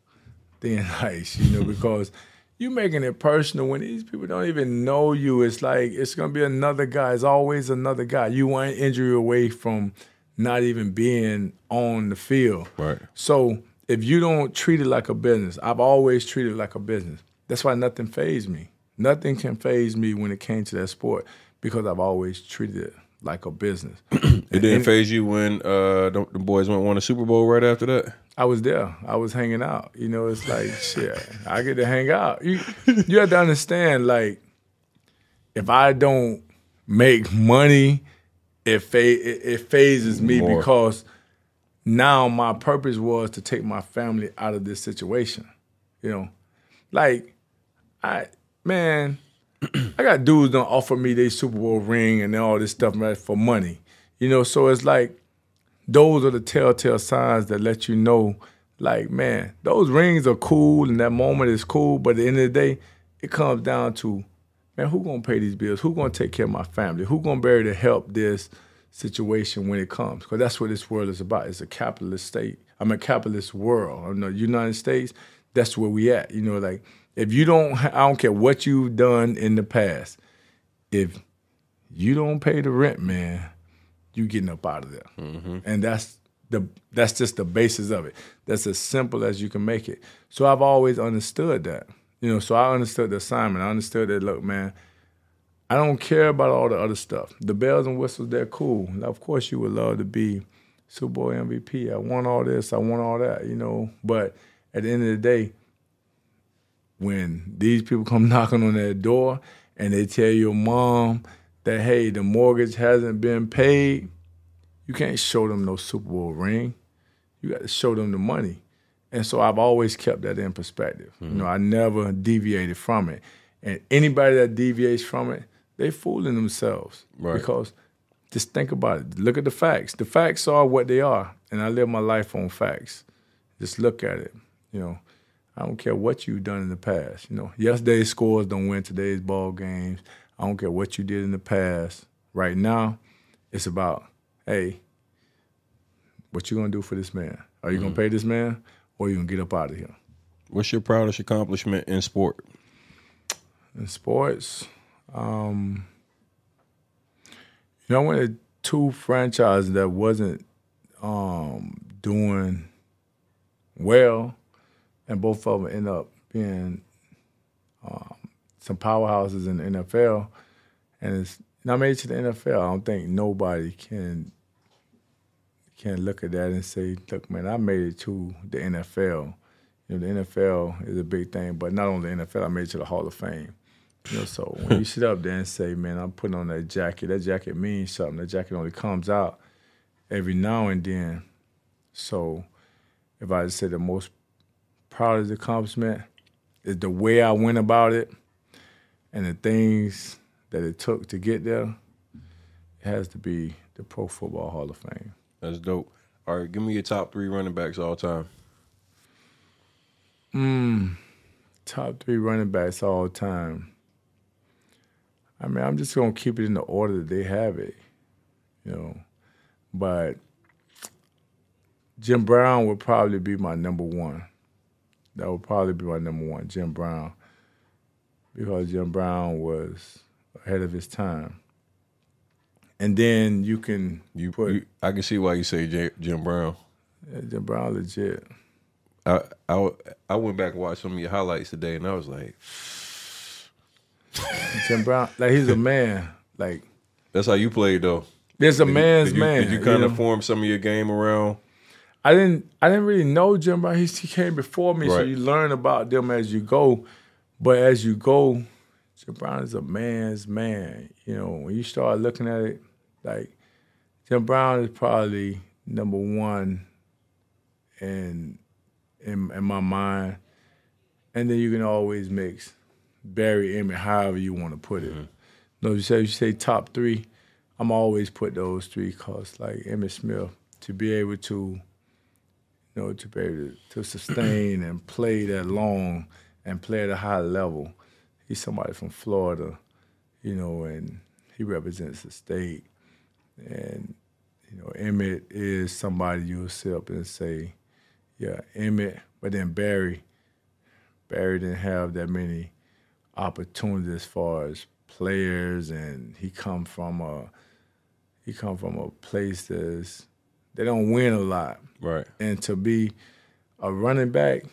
thin [LAUGHS] ice, you know, because you making it personal when these people don't even know you. It's like it's gonna be another guy. It's always another guy. You want injury away from not even being on the field. Right. So if you don't treat it like a business, I've always treated it like a business. That's why nothing fazed me. Nothing can faze me when it came to that sport because I've always treated it like a business. [CLEARS THROAT] it didn't faze you when uh, the, the boys went won a Super Bowl right after that. I was there. I was hanging out. You know, it's like shit. I get to hang out. You you have to understand, like, if I don't make money, it fa- it, it fazes me More. because now my purpose was to take my family out of this situation. You know, like I man, I got dudes don't offer me their Super Bowl ring and all this stuff for money. You know, so it's like those are the telltale signs that let you know, like, man, those rings are cool and that moment is cool, but at the end of the day, it comes down to, man, who gonna pay these bills? Who gonna take care of my family? Who gonna be able to help this situation when it comes? Because that's what this world is about. It's a capitalist state. I'm a capitalist world. I'm the United States, that's where we at. You know, like if you don't, I don't care what you've done in the past. If you don't pay the rent, man, you getting up out of there. Mm-hmm. And that's the that's just the basis of it. That's as simple as you can make it. So I've always understood that. You know, so I understood the assignment. I understood that look, man, I don't care about all the other stuff. The bells and whistles, they're cool. Now, of course you would love to be Super Bowl MVP. I want all this, I want all that, you know. But at the end of the day, when these people come [LAUGHS] knocking on that door and they tell your mom that hey, the mortgage hasn't been paid, you can't show them no Super Bowl ring. You got to show them the money. And so I've always kept that in perspective. Mm-hmm. You know, I never deviated from it. And anybody that deviates from it, they fooling themselves. Right. Because just think about it. Look at the facts. The facts are what they are, and I live my life on facts. Just look at it. You know, I don't care what you've done in the past. You know, yesterday's scores don't win today's ball games. I don't care what you did in the past. Right now, it's about, hey, what you gonna do for this man? Are you mm-hmm. gonna pay this man, or you gonna get up out of here? What's your proudest accomplishment in sport? In sports, um, you know, I went to two franchises that wasn't um, doing well, and both of them end up being um, some powerhouses in the NFL. And it's it to the NFL. I don't think nobody can can look at that and say, "Look, man, I made it to the NFL." You know, the NFL is a big thing, but not only the NFL, I made it to the Hall of Fame. You know, so when you sit up there and say, "Man, I'm putting on that jacket," that jacket means something. That jacket only comes out every now and then. So, if I say the most proudest accomplishment is the way I went about it and the things that it took to get there, it has to be the Pro Football Hall of Fame. That's dope. All right, give me your top three running backs all time. Mm, top three running backs all time. I mean, I'm just gonna keep it in the order that they have it, you know. But Jim Brown would probably be my number one. That would probably be my number one, Jim Brown, because Jim Brown was ahead of his time. And then you can you put. You, I can see why you say J, Jim Brown. Yeah, Jim Brown legit. I, I I went back and watched some of your highlights today, and I was like, [SIGHS] Jim Brown, like he's a man. Like that's how you played though. There's a did man's you, did man. You, did you kind of know? form some of your game around? I didn't. I didn't really know Jim Brown. He, he came before me, right. so you learn about them as you go. But as you go, Jim Brown is a man's man. You know, when you start looking at it, like Jim Brown is probably number one in in, in my mind. And then you can always mix Barry, Emmitt, however you want to put it. Mm-hmm. No, you say you say top three. I'm always put those three because like Emmitt Smith to be able to, you know, to be able to, to sustain and play that long and play at a high level. He's somebody from Florida, you know, and he represents the state. And you know, Emmitt is somebody you'll sit up and say, yeah, Emmitt, but then Barry, Barry didn't have that many opportunities as far as players, and he come from a he come from a place that's they don't win a lot, right? And to be a running back,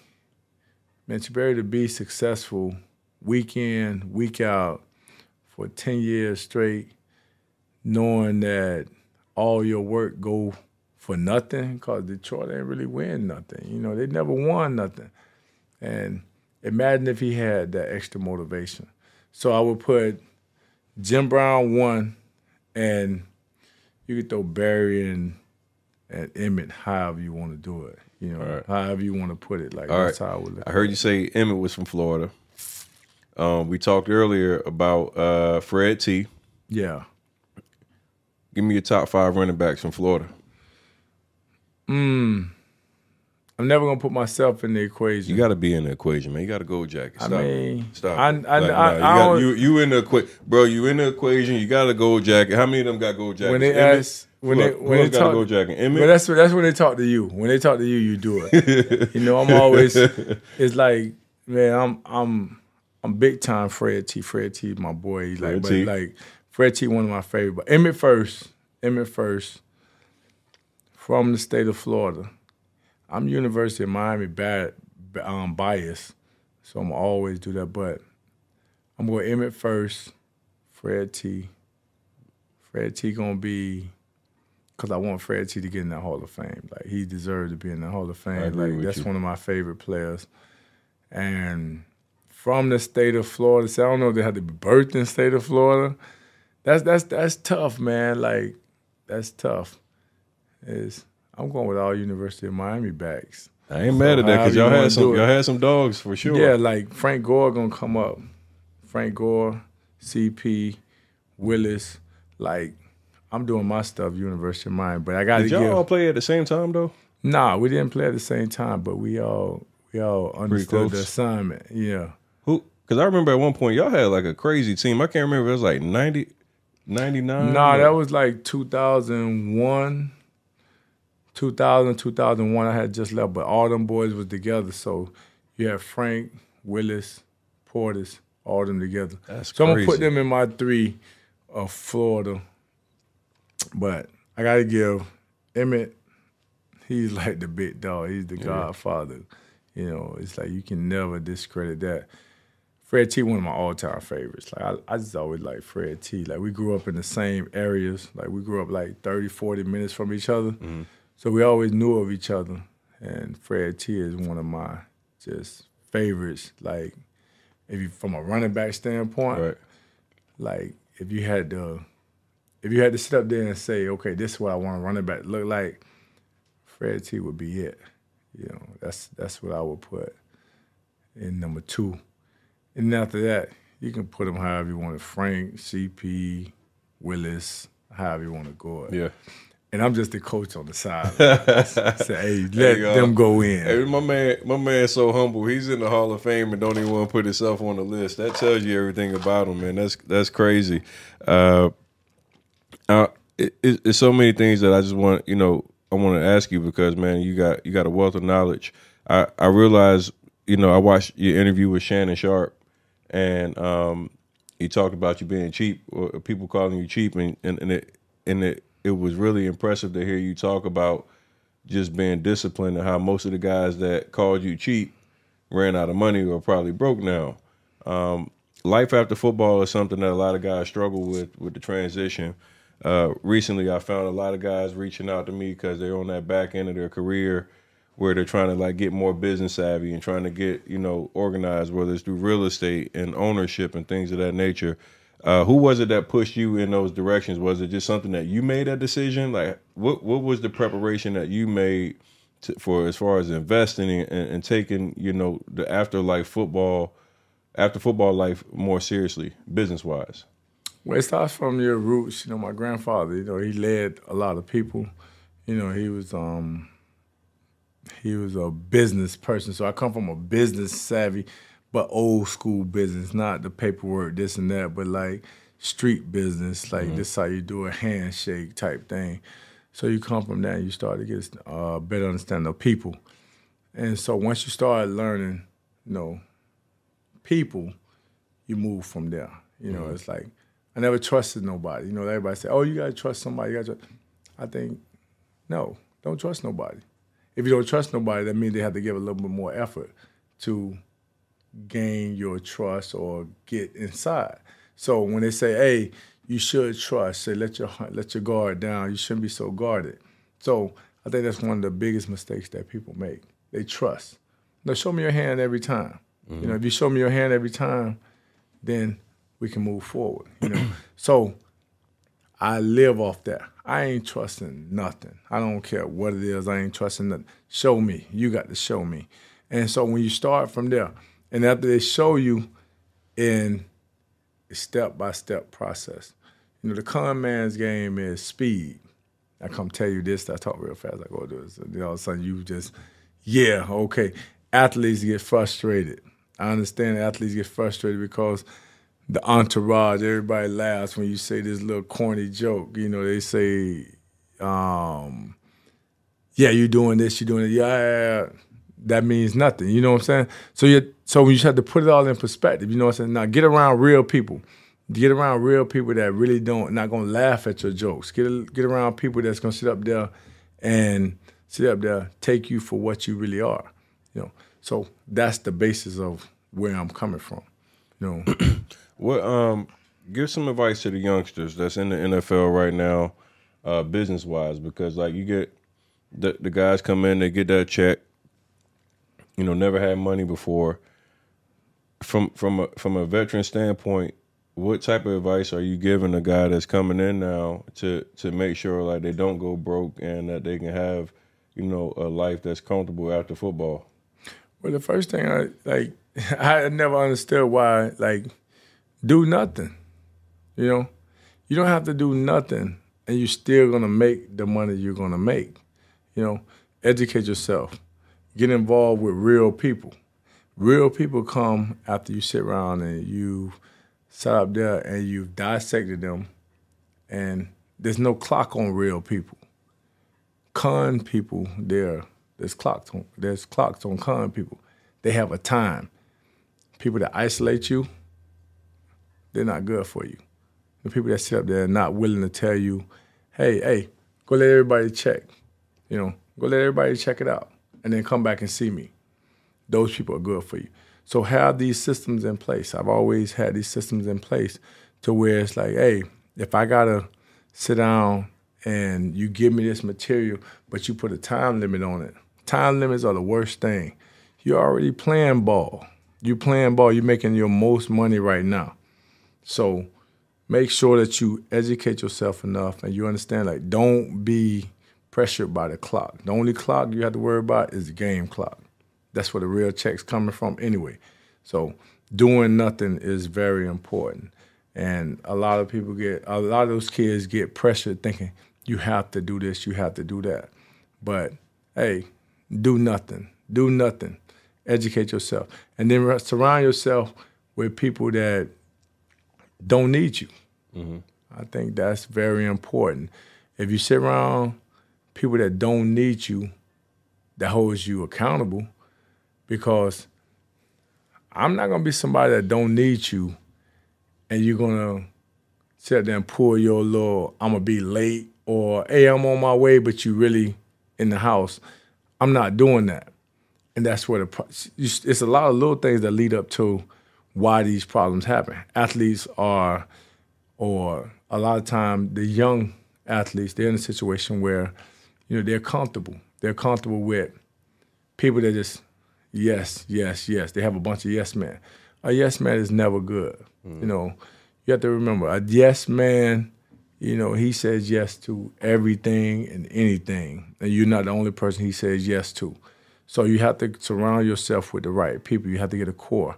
man, to be able to be successful week in, week out for ten years straight, knowing that all your work go for nothing because Detroit ain't really win nothing. You know, they never won nothing. And imagine if he had that extra motivation. So I would put Jim Brown one, and you could throw Barry and and Emmitt however you want to do it. You know, right. however you want to put it. Like All that's right. how I would. I heard you say Emmitt was from Florida. Um, we talked earlier about uh, Fred T. Yeah. Give me your top five running backs from Florida. Mm. I'm never gonna put myself in the equation. You got to be in the equation, man. You got to go jacket. Stop. I mean, stop. I, I, like, I, nah, you, got, you, you in the equation, bro. You in the equation. You got to go jacket. How many of them got gold jackets? When they Emmitt? ask, when they when they talk, go jacket. Emmitt? But that's that's when they talk to you. When they talk to you, you do it. [LAUGHS] you know, I'm always. It's like, man, I'm I'm I'm big time Fred T. Fred T. My boy. Fred like, but like Fred T. One of my favorite. But Emmitt first. Emmitt first. From the state of Florida. I'm University of Miami bad, um, bias, so I'm always do that. But I'm going Emmitt first, Fred T. Fred T. gonna be because I want Fred T. to get in the Hall of Fame. Like he deserves to be in the Hall of Fame. Like that's you. one of my favorite players. And from the state of Florida, so I don't know if they had to be birthed in the state of Florida. That's that's that's tough, man. Like that's tough. Is I'm going with all University of Miami backs. I ain't so mad at that because y'all had some y'all had some dogs for sure. Yeah, like Frank Gore gonna come up. Frank Gore, CP, Willis, like I'm doing my stuff, University of Miami. But I got to Did y'all give. all play at the same time though? Nah, we didn't play at the same time, but we all we all understood the assignment. Yeah. Who? Because I remember at one point y'all had like a crazy team. I can't remember. It was like 90, 99? Nah, or- that was like 2001. 2000, 2001, I had just left, but all them boys was together. So you had Frank, Willis, Portis, all them together. That's so I'm gonna put them in my three of Florida. But I gotta give Emmitt, he's [LAUGHS] like the big dog. He's the godfather. You know, it's like you can never discredit that. Fred T, one of my all-time favorites. Like I, I just always like Fred T. Like we grew up in the same areas. Like we grew up like 30, 40 minutes from each other. Mm-hmm. So we always knew of each other. And Fred T is one of my just favorites. Like if you from a running back standpoint, Right. like if you had to if you had to sit up there and say, okay, this is what I want a running back to look like, Fred T would be it. You know, that's that's what I would put in number two. And after that, you can put them however you want it. Frank, CP, Willis, however you want to go. Yeah. And I'm just the coach on the side. [LAUGHS] Say, hey, let go. them go in. Hey, my man, my man's so humble. He's in the Hall of Fame and don't even want to put himself on the list. That tells you everything about him, man. That's that's crazy. Uh, uh, it, it, it's so many things that I just want, you know, I want to ask you because, man, you got you got a wealth of knowledge. I I realize, you know, I watched your interview with Shannon Sharpe, and um, he talked about you being cheap, or people calling you cheap, and and, and it and it it was really impressive to hear you talk about just being disciplined and how most of the guys that called you cheap ran out of money or probably broke now. Um, life after football is something that a lot of guys struggle with with the transition. Uh, recently, I found a lot of guys reaching out to me because they're on that back end of their career where they're trying to like get more business savvy and trying to get you know organized, whether it's through real estate and ownership and things of that nature. Uh, who was it that pushed you in those directions? Was it just something that you made that decision? Like, what what was the preparation that you made to, for as far as investing and, and taking you know the afterlife football, after football life more seriously, business wise? Well, it starts from your roots. You know, my grandfather, you know, he led a lot of people. You know, he was um he was a business person. So I come from a business savvy, but old school business, not the paperwork, this and that, but like street business, like mm-hmm. this how you do a handshake type thing. So you come from that and you start to get a better understanding of people. And so once you start learning, you know, people, you move from there. You know, mm-hmm. it's like I never trusted nobody. You know, everybody say, "Oh, you gotta trust somebody." You gotta trust. I think, no, don't trust nobody. If you don't trust nobody, that means they have to give a little bit more effort to gain your trust or get inside. So when they say, "Hey, you should trust," say, "Let your heart let your guard down. You shouldn't be so guarded." So I think that's one of the biggest mistakes that people make. They trust. Now, show me your hand every time. You mm-hmm. know, if you show me your hand every time, then we can move forward. You know, [CLEARS THROAT] so I live off that. I ain't trusting nothing. I don't care what it is. I ain't trusting nothing. Show me. You got to show me. And so when you start from there, and after they show you in a step by step process, you know, the con man's game is speed. I come tell you this, I talk real fast, I go do this. And all of a sudden you just, yeah, okay. Athletes get frustrated. I understand athletes get frustrated because the entourage, everybody laughs when you say this little corny joke. You know, they say, um, yeah, you're doing this, you're doing it. Yeah, yeah, yeah. that means nothing. You know what I'm saying? So you so you just have to put it all in perspective. You know what I'm saying? Now get around real people. Get around real people that really don't not gonna laugh at your jokes. Get get around people that's gonna sit up there and sit up there, take you for what you really are. You know. So that's the basis of where I'm coming from. You know. What um give some advice to the youngsters that's in the NFL right now, uh, business wise, because like you get the the guys come in, they get that check, you know, never had money before. From from a from a veteran standpoint, what type of advice are you giving a guy that's coming in now to to make sure like they don't go broke and that they can have, you know, a life that's comfortable after football? Well, the first thing I like, [LAUGHS] I never understood why like do nothing. You know, you don't have to do nothing and you're still gonna make the money you're gonna make. You know, educate yourself, get involved with real people. Real people come after you sit around and you sat up there and you've dissected them, and there's no clock on real people. Con people, there, there's clocks on there's clocks on con people. They have a time. People that isolate you, they're not good for you. The people that sit up there are not willing to tell you, hey, hey, go let everybody check. You know, go let everybody check it out and then come back and see me. Those people are good for you. So have these systems in place. I've always had these systems in place to where it's like, hey, if I gotta sit down and you give me this material, but you put a time limit on it. Time limits are the worst thing. You're already playing ball. You playing ball, you're making your most money right now. So make sure that you educate yourself enough and you understand like don't be pressured by the clock. The only clock you have to worry about is the game clock. That's where the real check's coming from anyway. So doing nothing is very important. And a lot of people get a lot of those kids get pressured thinking you have to do this, you have to do that. But hey, do nothing. Do nothing. Educate yourself. And then surround yourself with people that don't need you. Mm-hmm. I think that's very important. If you sit around people that don't need you, that holds you accountable, because I'm not gonna be somebody that don't need you, and you're gonna sit there and pull your little I'm gonna be late or hey I'm on my way, but you really in the house. I'm not doing that, and that's where the it's a lot of little things that lead up to why these problems happen. Athletes are, or a lot of time, the young athletes, they're in a situation where, you know, they're comfortable. They're comfortable with people that just, yes, yes, yes. They have a bunch of yes men. A yes man is never good. Mm. You know, you have to remember a yes man, you know, he says yes to everything and anything. And you're not the only person he says yes to. So you have to surround yourself with the right people. You have to get a core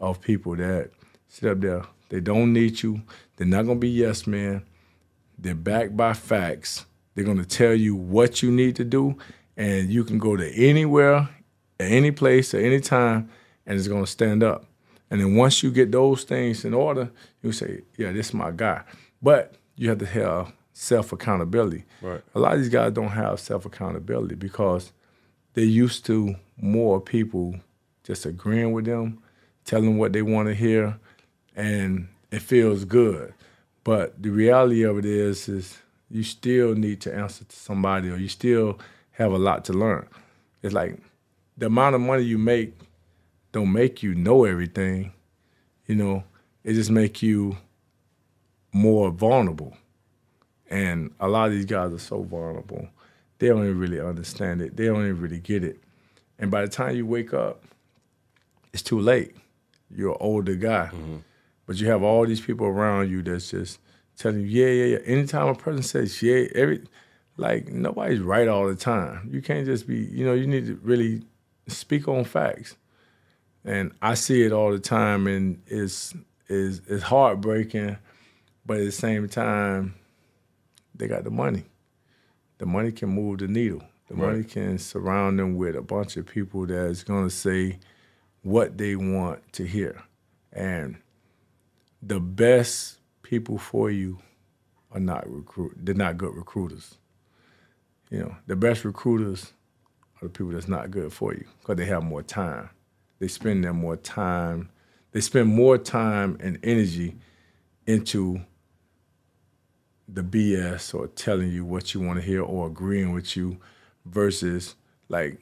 of people that sit up there. They don't need you. They're not gonna be yes men. They're backed by facts. They're gonna tell you what you need to do, and you can go to anywhere, at any place, at any time, and it's gonna stand up. And then once you get those things in order, you say, "Yeah, this is my guy." But you have to have self accountability. Right. A lot of these guys don't have self accountability because they're used to more people just agreeing with them tell them what they want to hear, and it feels good. But the reality of it is, is you still need to answer to somebody, or you still have a lot to learn. It's like the amount of money you make don't make you know everything. You know, it just make you more vulnerable. And a lot of these guys are so vulnerable. They don't even really understand it. They don't even really get it. And by the time you wake up, it's too late you're an older guy, mm-hmm. but you have all these people around you that's just telling you, yeah, yeah, yeah. Anytime a person says yeah, every like nobody's right all the time. You can't just be, you know, you need to really speak on facts. And I see it all the time, and it's is it's heartbreaking, but at the same time, they got the money. The money can move the needle. The right. money can surround them with a bunch of people that's gonna say what they want to hear. And the best people for you are not recruit they're not good recruiters. You know, the best recruiters are the people that's not good for you because they have more time. They spend their more time. They spend more time and energy into the BS or telling you what you want to hear or agreeing with you versus like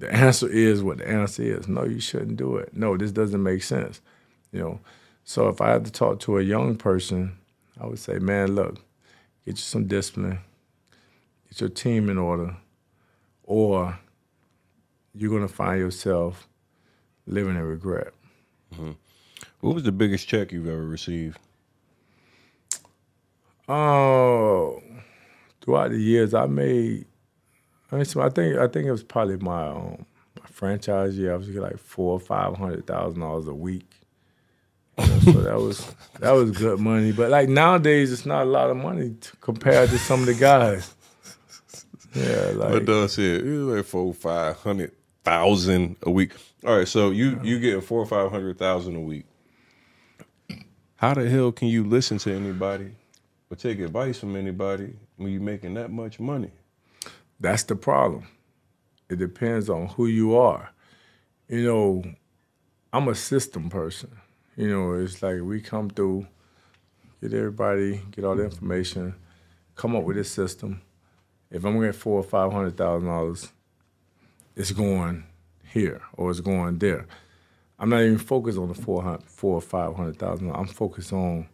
the answer is what the answer is. No, you shouldn't do it. No, this doesn't make sense. You know. So if I had to talk to a young person, I would say, man, look, get you some discipline, get your team in order, or you're gonna find yourself living in regret. Mm-hmm. What was the biggest check you've ever received? Oh, throughout the years, I made I mean, so I think I think it was probably my, um, my franchise year. I was getting like four or five hundred thousand dollars a week. You know, so that was [LAUGHS] that was good money. But like nowadays, it's not a lot of money compared to some of the guys. Yeah, like what does it? like four five hundred thousand a week. All right, so you you getting four or five hundred thousand a week. How the hell can you listen to anybody or take advice from anybody when you're making that much money? That's the problem. It depends on who you are. You know, I'm a system person. You know, it's like we come through, get everybody, get all the information, come up with this system. If I'm getting four or five hundred thousand dollars, it's going here or it's going there. I'm not even focused on the four, four or five hundred thousand. I'm focused on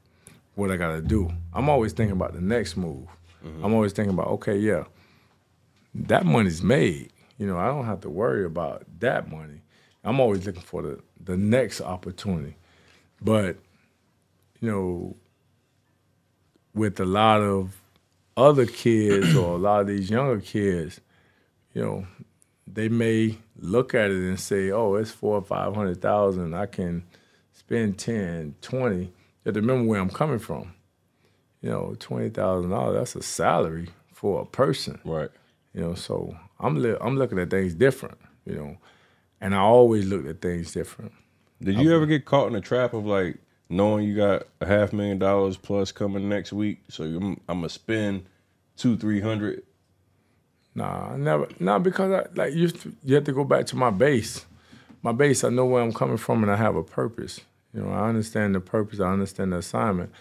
what I gotta do. I'm always thinking about the next move. Mm-hmm. I'm always thinking about, okay, yeah, that money's made. You know, I don't have to worry about that money. I'm always looking for the the next opportunity. But, you know, with a lot of other kids or a lot of these younger kids, you know, they may look at it and say, "Oh, it's four or five hundred thousand. I can spend 10, 20. You have to remember where I'm coming from. You know, twenty thousand dollars. That's a salary for a person. Right. You know, so I'm li- I'm looking at things different. You know, and I always looked at things different. Did you I, ever get caught in a trap of like knowing you got a half million dollars plus coming next week, so I'm, I'm gonna spend two three hundred Nah, never. Nah, because I like you. You have to go back to my base. My base. I know where I'm coming from, and I have a purpose. You know, I understand the purpose. I understand the assignment.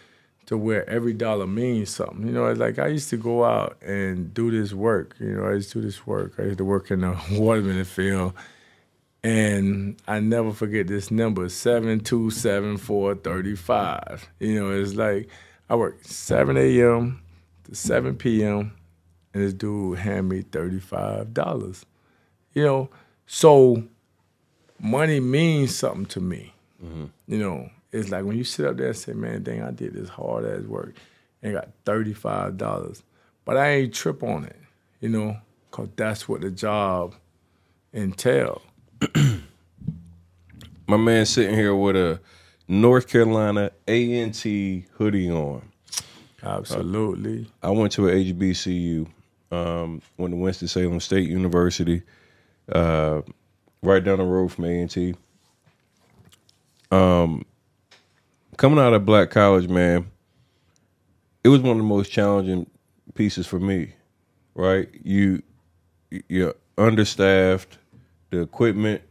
To where every dollar means something. You know, it's like I used to go out and do this work. You know, I used to do this work. I used to work in the [LAUGHS] watermelon field, and I never forget this number: seven two seven four thirty five. You know, it's like I work seven a.m. to seven p.m and this dude hand me $35. You know, so money means something to me. Mm-hmm. You know, it's like when you sit up there and say, man, dang, I did this hard ass work and got $35. But I ain't trip on it, you know, because that's what the job entail. [CLEARS THROAT] My man sitting here with a North Carolina A&T hoodie on. Absolutely. Uh, I went to a HBCU um, went to Winston Salem State University, uh, right down the road from A and T. Um, coming out of Black College, man, it was one of the most challenging pieces for me. Right, you you're understaffed, the equipment,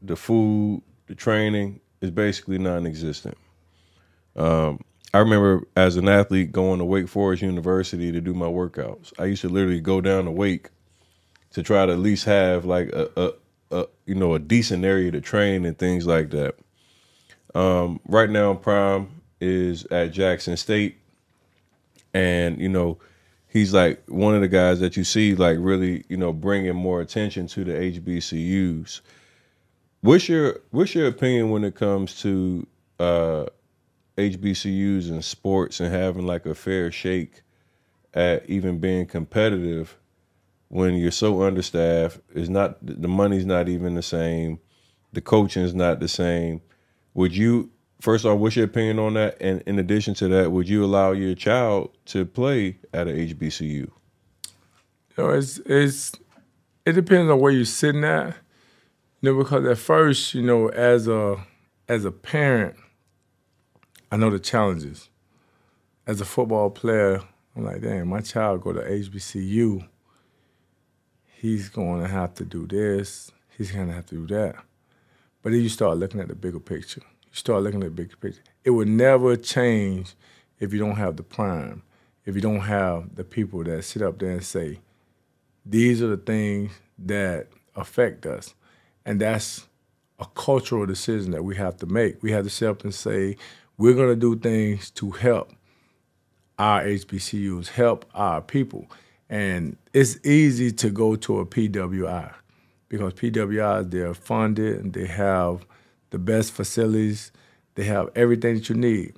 the food, the training is basically non-existent. Um, I remember as an athlete going to Wake Forest University to do my workouts. I used to literally go down to Wake to try to at least have like a, a, a you know a decent area to train and things like that. Um, right now, Prime is at Jackson State, and you know he's like one of the guys that you see like really you know bringing more attention to the HBCUs. What's your what's your opinion when it comes to uh, HBCUs and sports and having like a fair shake at even being competitive when you're so understaffed? Is not the money's not even the same. The coaching's not the same would you first off what's your opinion on that and in addition to that would you allow your child to play at a hbcu you know it's it's it depends on where you're sitting at you know because at first you know as a as a parent I know the challenges. As a football player, I'm like, damn, my child go to HBCU. He's going to have to do this. He's going to have to do that. But then you start looking at the bigger picture. You start looking at the bigger picture. It will never change if you don't have the prime, if you don't have the people that sit up there and say, these are the things that affect us. And that's a cultural decision that we have to make. We have to sit up and say, we're going to do things to help our HBCUs, help our people. And it's easy to go to a PWI because PWIs, they're funded and they have the best facilities, they have everything that you need.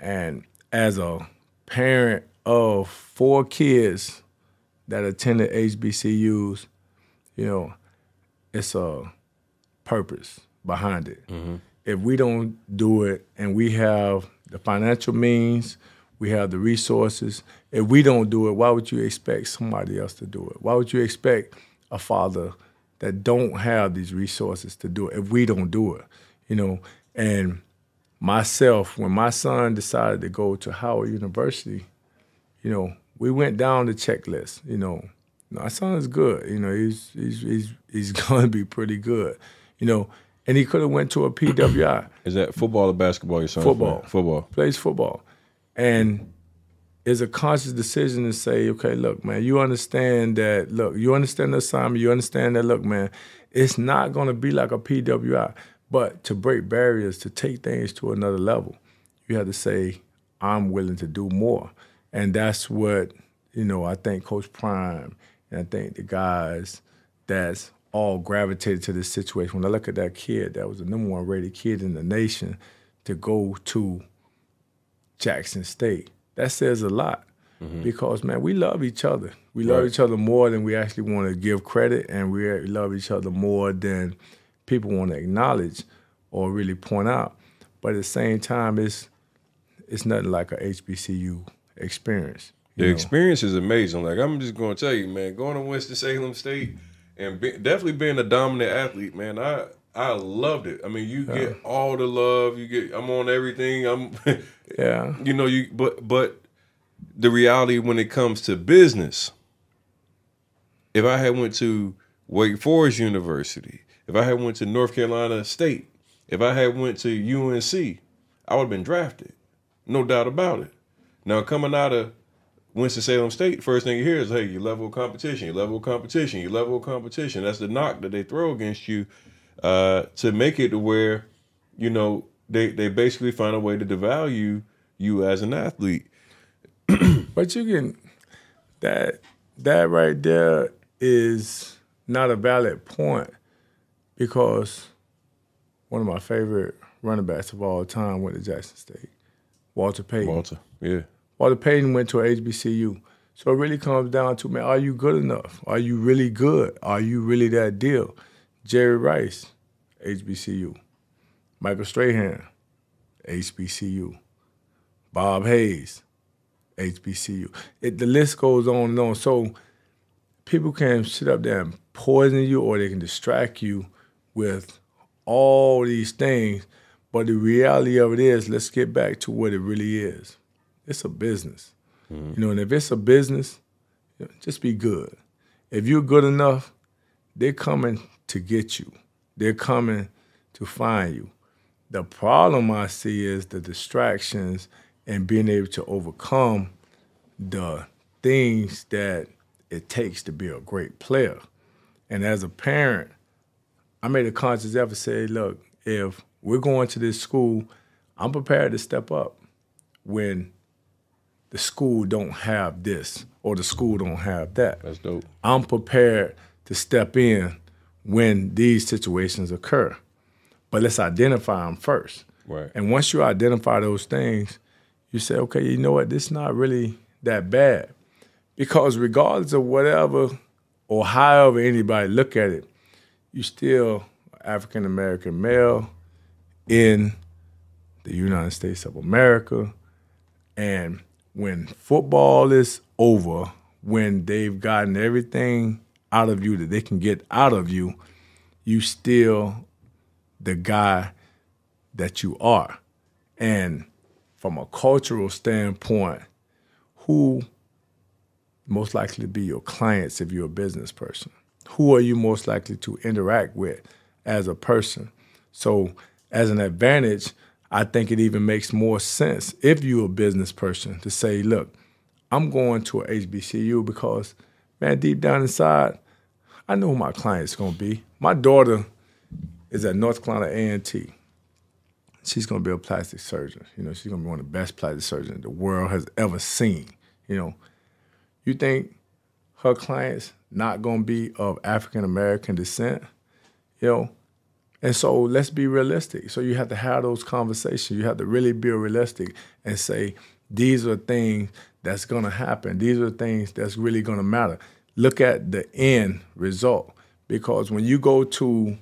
And as a parent of four kids that attended HBCUs, you know, it's a purpose behind it. Mm-hmm. if we don't do it and we have the financial means, we have the resources, if we don't do it, why would you expect somebody else to do it? Why would you expect a father that don't have these resources to do it if we don't do it? You know, and myself, when my son decided to go to Howard University, you know, we went down the checklist. You know, my son is good. You know, he's he's he's he's [LAUGHS] going to be pretty good. You know, and he could have went to a PWI. Is that football or basketball? Your son football. Football. Plays football, and it's a conscious decision to say, okay, look, man, you understand that. Look, you understand the assignment. You understand that. Look, man, it's not going to be like a PWI, but to break barriers, to take things to another level, you have to say, I'm willing to do more, and that's what you know. I think Coach Prime and I think the guys that's all gravitated to this situation. When I look at that kid, that was the number one rated kid in the nation to go to Jackson State. That says a lot mm-hmm. because, man, we love each other. We love right. each other more than we actually want to give credit, and we love each other more than people want to acknowledge or really point out. But at the same time, it's it's nothing like a HBCU experience. The know? experience is amazing. Like I'm just going to tell you, man, going to Winston Salem State and be, definitely being a dominant athlete, man. I I loved it. I mean, you yeah. get all the love. You get. I'm on everything. I'm. [LAUGHS] yeah. You know you, but but the reality when it comes to business, if I had went to Wake Forest University, if I had went to North Carolina State, if I had went to UNC, I would have been drafted, no doubt about it. Now coming out of Winston-Salem State, first thing you hear is, hey, you level of competition, you level of competition, you level of competition. That's the knock that they throw against you uh, to make it to where, you know, they, they basically find a way to devalue you as an athlete. [CLEARS THROAT] but you can, that, that right there is not a valid point because one of my favorite running backs of all time went to Jackson State, Walter Payton. Walter, yeah. Walter Payton went to HBCU. So it really comes down to, man, are you good enough? Are you really good? Are you really that deal? Jerry Rice, HBCU. Michael Strahan, HBCU. Bob Hayes, HBCU. It, the list goes on and on. So people can sit up there and poison you or they can distract you with all these things. But the reality of it is, let's get back to what it really is it's a business. Mm-hmm. You know, and if it's a business, just be good. If you're good enough, they're coming to get you. They're coming to find you. The problem I see is the distractions and being able to overcome the things that it takes to be a great player. And as a parent, I made a conscious effort to say, look, if we're going to this school, I'm prepared to step up when the school don't have this or the school don't have that. That's dope. I'm prepared to step in when these situations occur. But let's identify them first. Right. And once you identify those things, you say, okay, you know what, this is not really that bad. Because regardless of whatever or however anybody look at it, you still African American male in the United States of America. And when football is over, when they've gotten everything out of you that they can get out of you, you still the guy that you are. And from a cultural standpoint, who most likely to be your clients if you're a business person? Who are you most likely to interact with as a person? So, as an advantage, I think it even makes more sense if you're a business person to say, look, I'm going to a HBCU because, man, deep down inside, I know who my client's gonna be. My daughter is at North Carolina A&T. She's gonna be a plastic surgeon. You know, she's gonna be one of the best plastic surgeons the world has ever seen. You know, you think her clients not gonna be of African American descent? You know, and so let's be realistic. So you have to have those conversations. You have to really be realistic and say, these are things that's gonna happen. These are things that's really gonna matter. Look at the end result. Because when you go to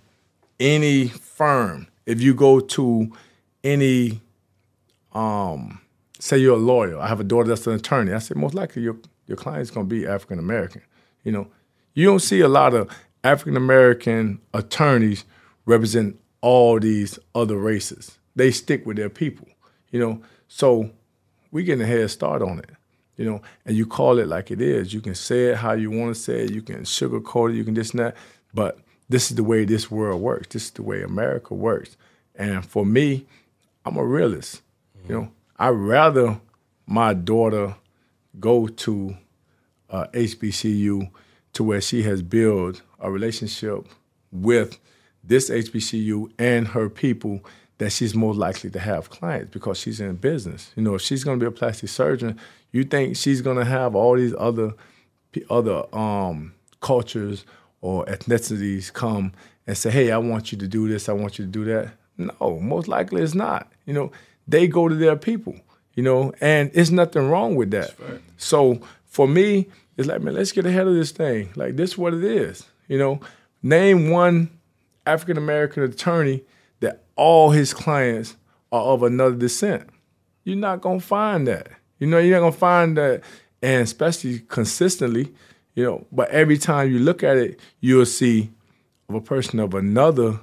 any firm if you go to any, um, say you're a lawyer, I have a daughter that's an attorney. I said most likely your your client's gonna be African American. You know, you don't see a lot of African American attorneys represent all these other races. They stick with their people. You know, so we getting a head start on it you know, and you call it like it is. You can say it how you want to say it. You can sugarcoat it. You can this and that. But this is the way this world works. This is the way America works. And for me, I'm a realist. Mm-hmm. You know, I'd rather my daughter go to uh, HBCU to where she has built a relationship with this HBCU and her people that she's more likely to have clients because she's in business. You know, if she's going to be a plastic surgeon, you think she's going to have all these other other um, cultures or ethnicities come and say, "Hey, I want you to do this. I want you to do that." No, most likely it's not. You know, they go to their people. You know, and it's nothing wrong with that. Right. So for me, it's like, man, let's get ahead of this thing. Like this, is what it is. You know, name one African American attorney that all his clients are of another descent. You're not gonna find that. You know, you're not gonna find that, and especially consistently. You know, but every time you look at it, you'll see a person of another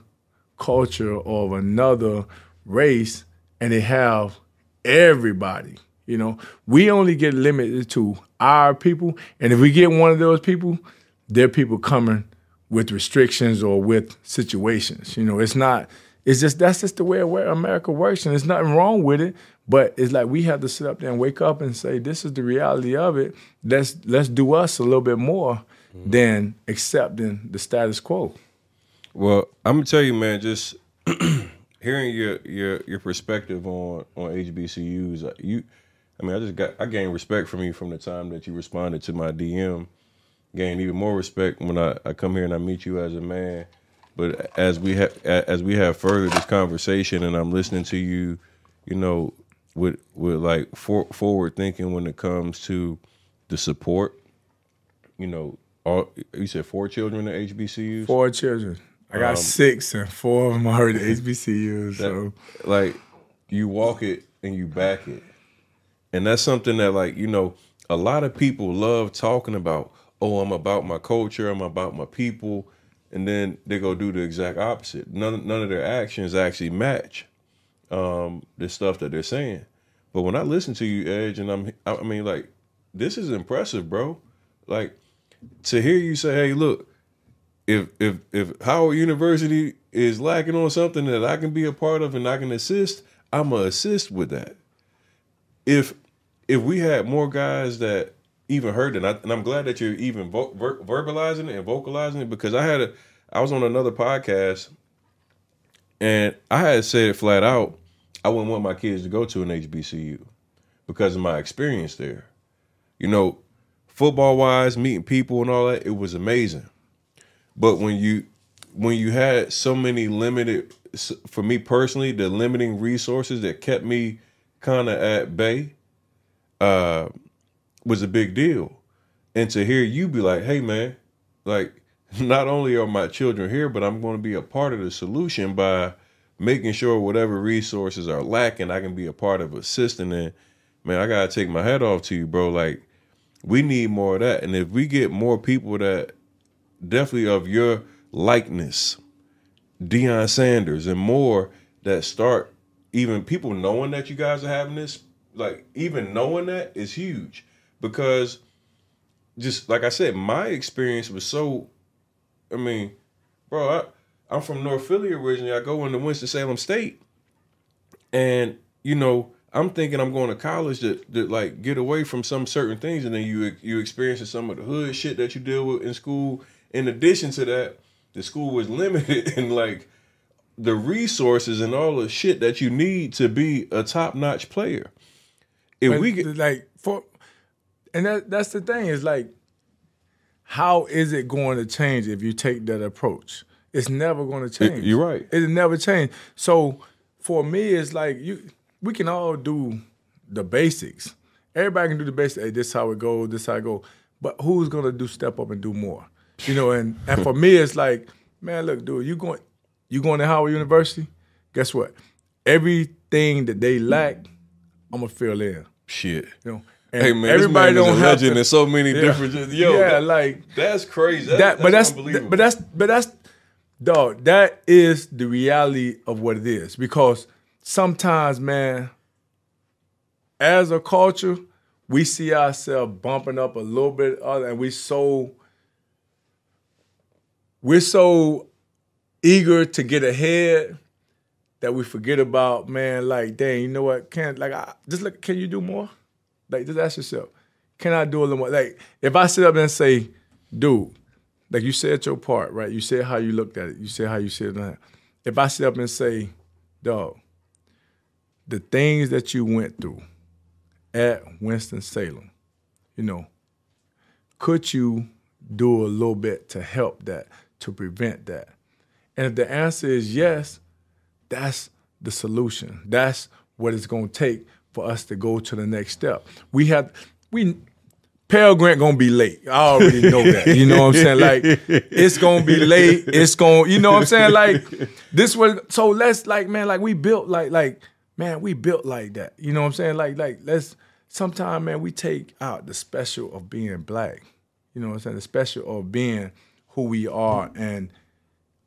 culture or of another race, and they have everybody. You know, we only get limited to our people, and if we get one of those people, they're people coming with restrictions or with situations. You know, it's not it's just that's just the way America works, and there's nothing wrong with it. But it's like we have to sit up there and wake up and say, "This is the reality of it. Let's let's do us a little bit more mm-hmm. than accepting the status quo." Well, I'm gonna tell you, man. Just [CLEARS THROAT] hearing your your your perspective on on HBCUs, uh, you, I mean, I just got I gained respect from you from the time that you responded to my DM. Gained even more respect when I, I come here and I meet you as a man but as we have as we have further this conversation, and I'm listening to you, you know, with with like for, forward thinking when it comes to the support. You know, all you said four children at HBCUs. Four children. I got um, six, and four of them are at [LAUGHS] HBCUs. That, so, like, you walk it and you back it, and that's something that, like, you know, a lot of people love talking about. Oh, I'm about my culture. I'm about my people and then they go do the exact opposite. None none of their actions actually match um, the stuff that they're saying. But when I listen to you, Edge, and I'm I mean like this is impressive, bro. Like to hear you say, "Hey, look, if if if Howard University is lacking on something that I can be a part of and I can assist, I'm gonna assist with that." If if we had more guys that even heard it, and, I, am glad that you're even vo- ver- verbalizing it and vocalizing it because I had a, I was on another podcast, and I had said flat out. I wouldn't want my kids to go to an HBCU because of my experience there. You know, football wise, meeting people and all that, it was amazing. But when you when you had so many limited, for me personally, the limiting resources that kept me kind of at bay. Uh, was a big deal. And to hear you be like, hey man, like [LAUGHS] not only are my children here, but I'm going to be a part of the solution by making sure whatever resources are lacking, I can be a part of assisting. And man, I gotta take my head off to you, bro. Like we need more of that. And if we get more people that definitely of your likeness, Deion Sanders, and more that start even people knowing that you guys are having this, like even knowing that is huge because just like I said, my experience was so. I mean, bro, I, I'm from North Philly originally. I go into Winston Salem State, and you know, I'm thinking I'm going to college to, to like get away from some certain things, and then you you experiencing some of the hood shit that you deal with in school. In addition to that, the school was [LAUGHS] limited in like the resources and all the shit that you need to be a top notch player. If but we get like for and that that's the thing is like how is it going to change if you take that approach? It's never going to change. you're right. It'll never change. So for me it's like you we can all do the basics. Everybody can do the basics hey this how it goes this how it go. But who's going to do step up and do more? You know and and for me it's like man look dude you going you going to howard university? Guess what? Everything that they lack, I'm gonna fill in. Shit. You know, hey man, everybody this man don't is a legend to, in so many yeah, different. Yo, yeah, that, like that's crazy. That, that, but that's, but that's but that's dog. That is the reality of what it is because sometimes, man, as a culture, we see ourselves bumping up a little bit other, and we so we're so eager to get ahead that we forget about man. Like, dang, you know what? Can like I, just look? Can you do more? Like, just ask yourself, can I do a little more? Like, if I sit up and say, dude, like you said your part, right? You said how you looked at it. You said how you said that. If I sit up and say, dog, the things that you went through at Winston-Salem, you know, could you do a little bit to help that, to prevent that? And if the answer is yes, that's the solution. That's what it's going to take for us to go to the next step. We have we Pell Grant gonna be late. I already know that. You know what I'm saying? Like it's gonna be late. It's gonna, you know what I'm saying? Like this was so let's like man, like we built like like man, we built like that. You know what I'm saying? Like like let's sometimes man, we take out the special of being black. You know what I'm saying? The special of being who we are and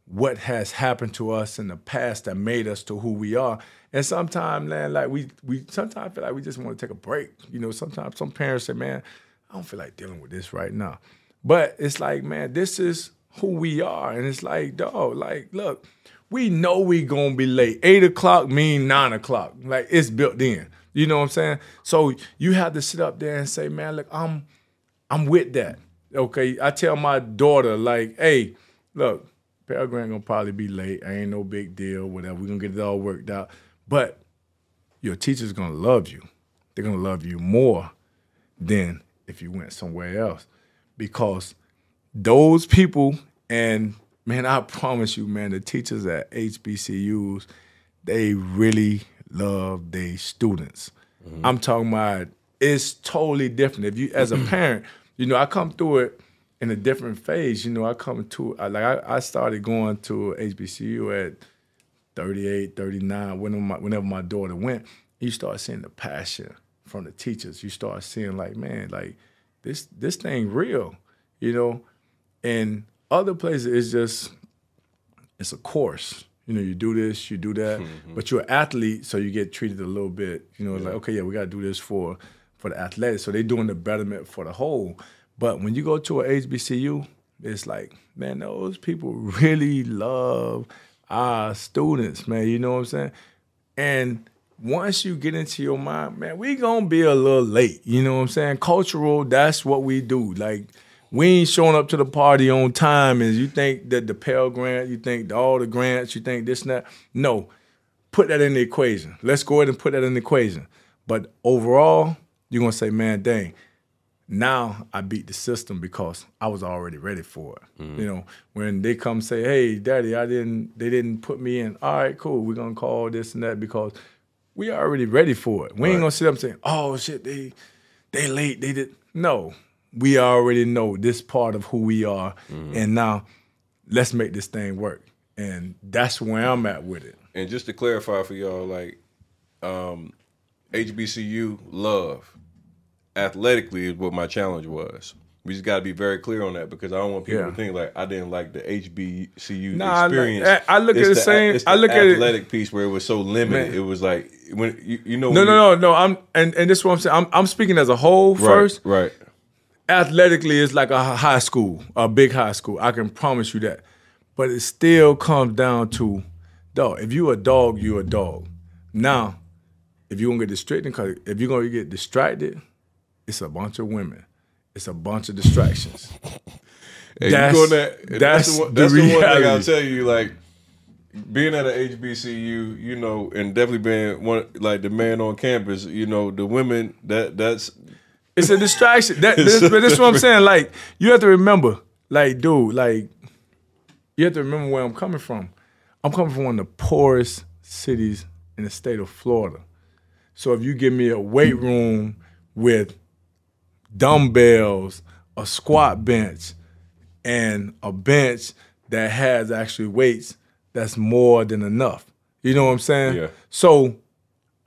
what has happened to us in the past that made us to who we are. And sometimes, man, like we we sometimes feel like we just want to take a break. You know, sometimes some parents say, man, I don't feel like dealing with this right now. But it's like, man, this is who we are. And it's like, dog, like, look, we know we gonna be late. Eight o'clock mean nine o'clock. Like it's built in. You know what I'm saying? So you have to sit up there and say, man, look, I'm I'm with that. Okay. I tell my daughter, like, hey, look, Pell Grant gonna probably be late. I Ain't no big deal, whatever. We're gonna get it all worked out. But your teacher's gonna love you. They're gonna love you more than if you went somewhere else. Because those people, and man, I promise you, man, the teachers at HBCUs, they really love their students. Mm-hmm. I'm talking about it's totally different. If you as a parent, you know, I come through it in a different phase. You know, I come to like I, I started going to HBCU at 38, 39, whenever my, whenever my daughter went, you start seeing the passion from the teachers. You start seeing like, man, like this this thing real, you know. And other places it's just it's a course. You know, you do this, you do that, mm-hmm. but you're an athlete, so you get treated a little bit. You know, yeah. like okay, yeah, we got to do this for for the athletics. So they're doing the betterment for the whole. But when you go to a HBCU, it's like, man, those people [LAUGHS] really love our students, man. You know what I'm saying? And once you get into your mind, man, we gonna be a little late. You know what I'm saying? Cultural, that's what we do. Like we ain't showing up to the party on time. And you think that the Pell Grant, you think all the grants, you think this and that. No, put that in the equation. Let's go ahead and put that in the equation. But overall, you're gonna say, man, dang, now I beat the system because I was already ready for it. Mm-hmm. You know, when they come say, "Hey, Daddy, I didn't," they didn't put me in. All right, cool. We're gonna call this and that because we already ready for it. We right. ain't gonna sit up and say, "Oh shit, they they late. They did." No, we already know this part of who we are, mm-hmm. and now let's make this thing work. And that's where I'm at with it. And just to clarify for y'all, like um, HBCU love athletically is what my challenge was. We just got to be very clear on that because I don't want people yeah. to think like I didn't like the HBCU nah, experience. I, I look it's at the, the same. I look at athletic piece where it was so limited. Man. It was like when you, you know. No, no, no, no. I'm and and this is what I'm saying. I'm I'm speaking as a whole right, first. Right. Athletically, it's like a high school, a big high school. I can promise you that. But it still comes down to, dog. If you a dog, you a dog. Now, if you gonna get distracted, if you're gonna get distracted, it's a bunch of women. It's a bunch of distractions. [LAUGHS] Hey, that's, you that, that's, that's, the, one, that's the, the one thing I'll tell you. Like being at an HBCU, you know, and definitely being one like the man on campus, you know, the women that that's it's a distraction. That [LAUGHS] this, but this is what I'm saying. Like you have to remember, like dude, like you have to remember where I'm coming from. I'm coming from one of the poorest cities in the state of Florida. So if you give me a weight room with dumbbells, a squat bench, and a bench that has actually weights that's more than enough. You know what I'm saying? Yeah. So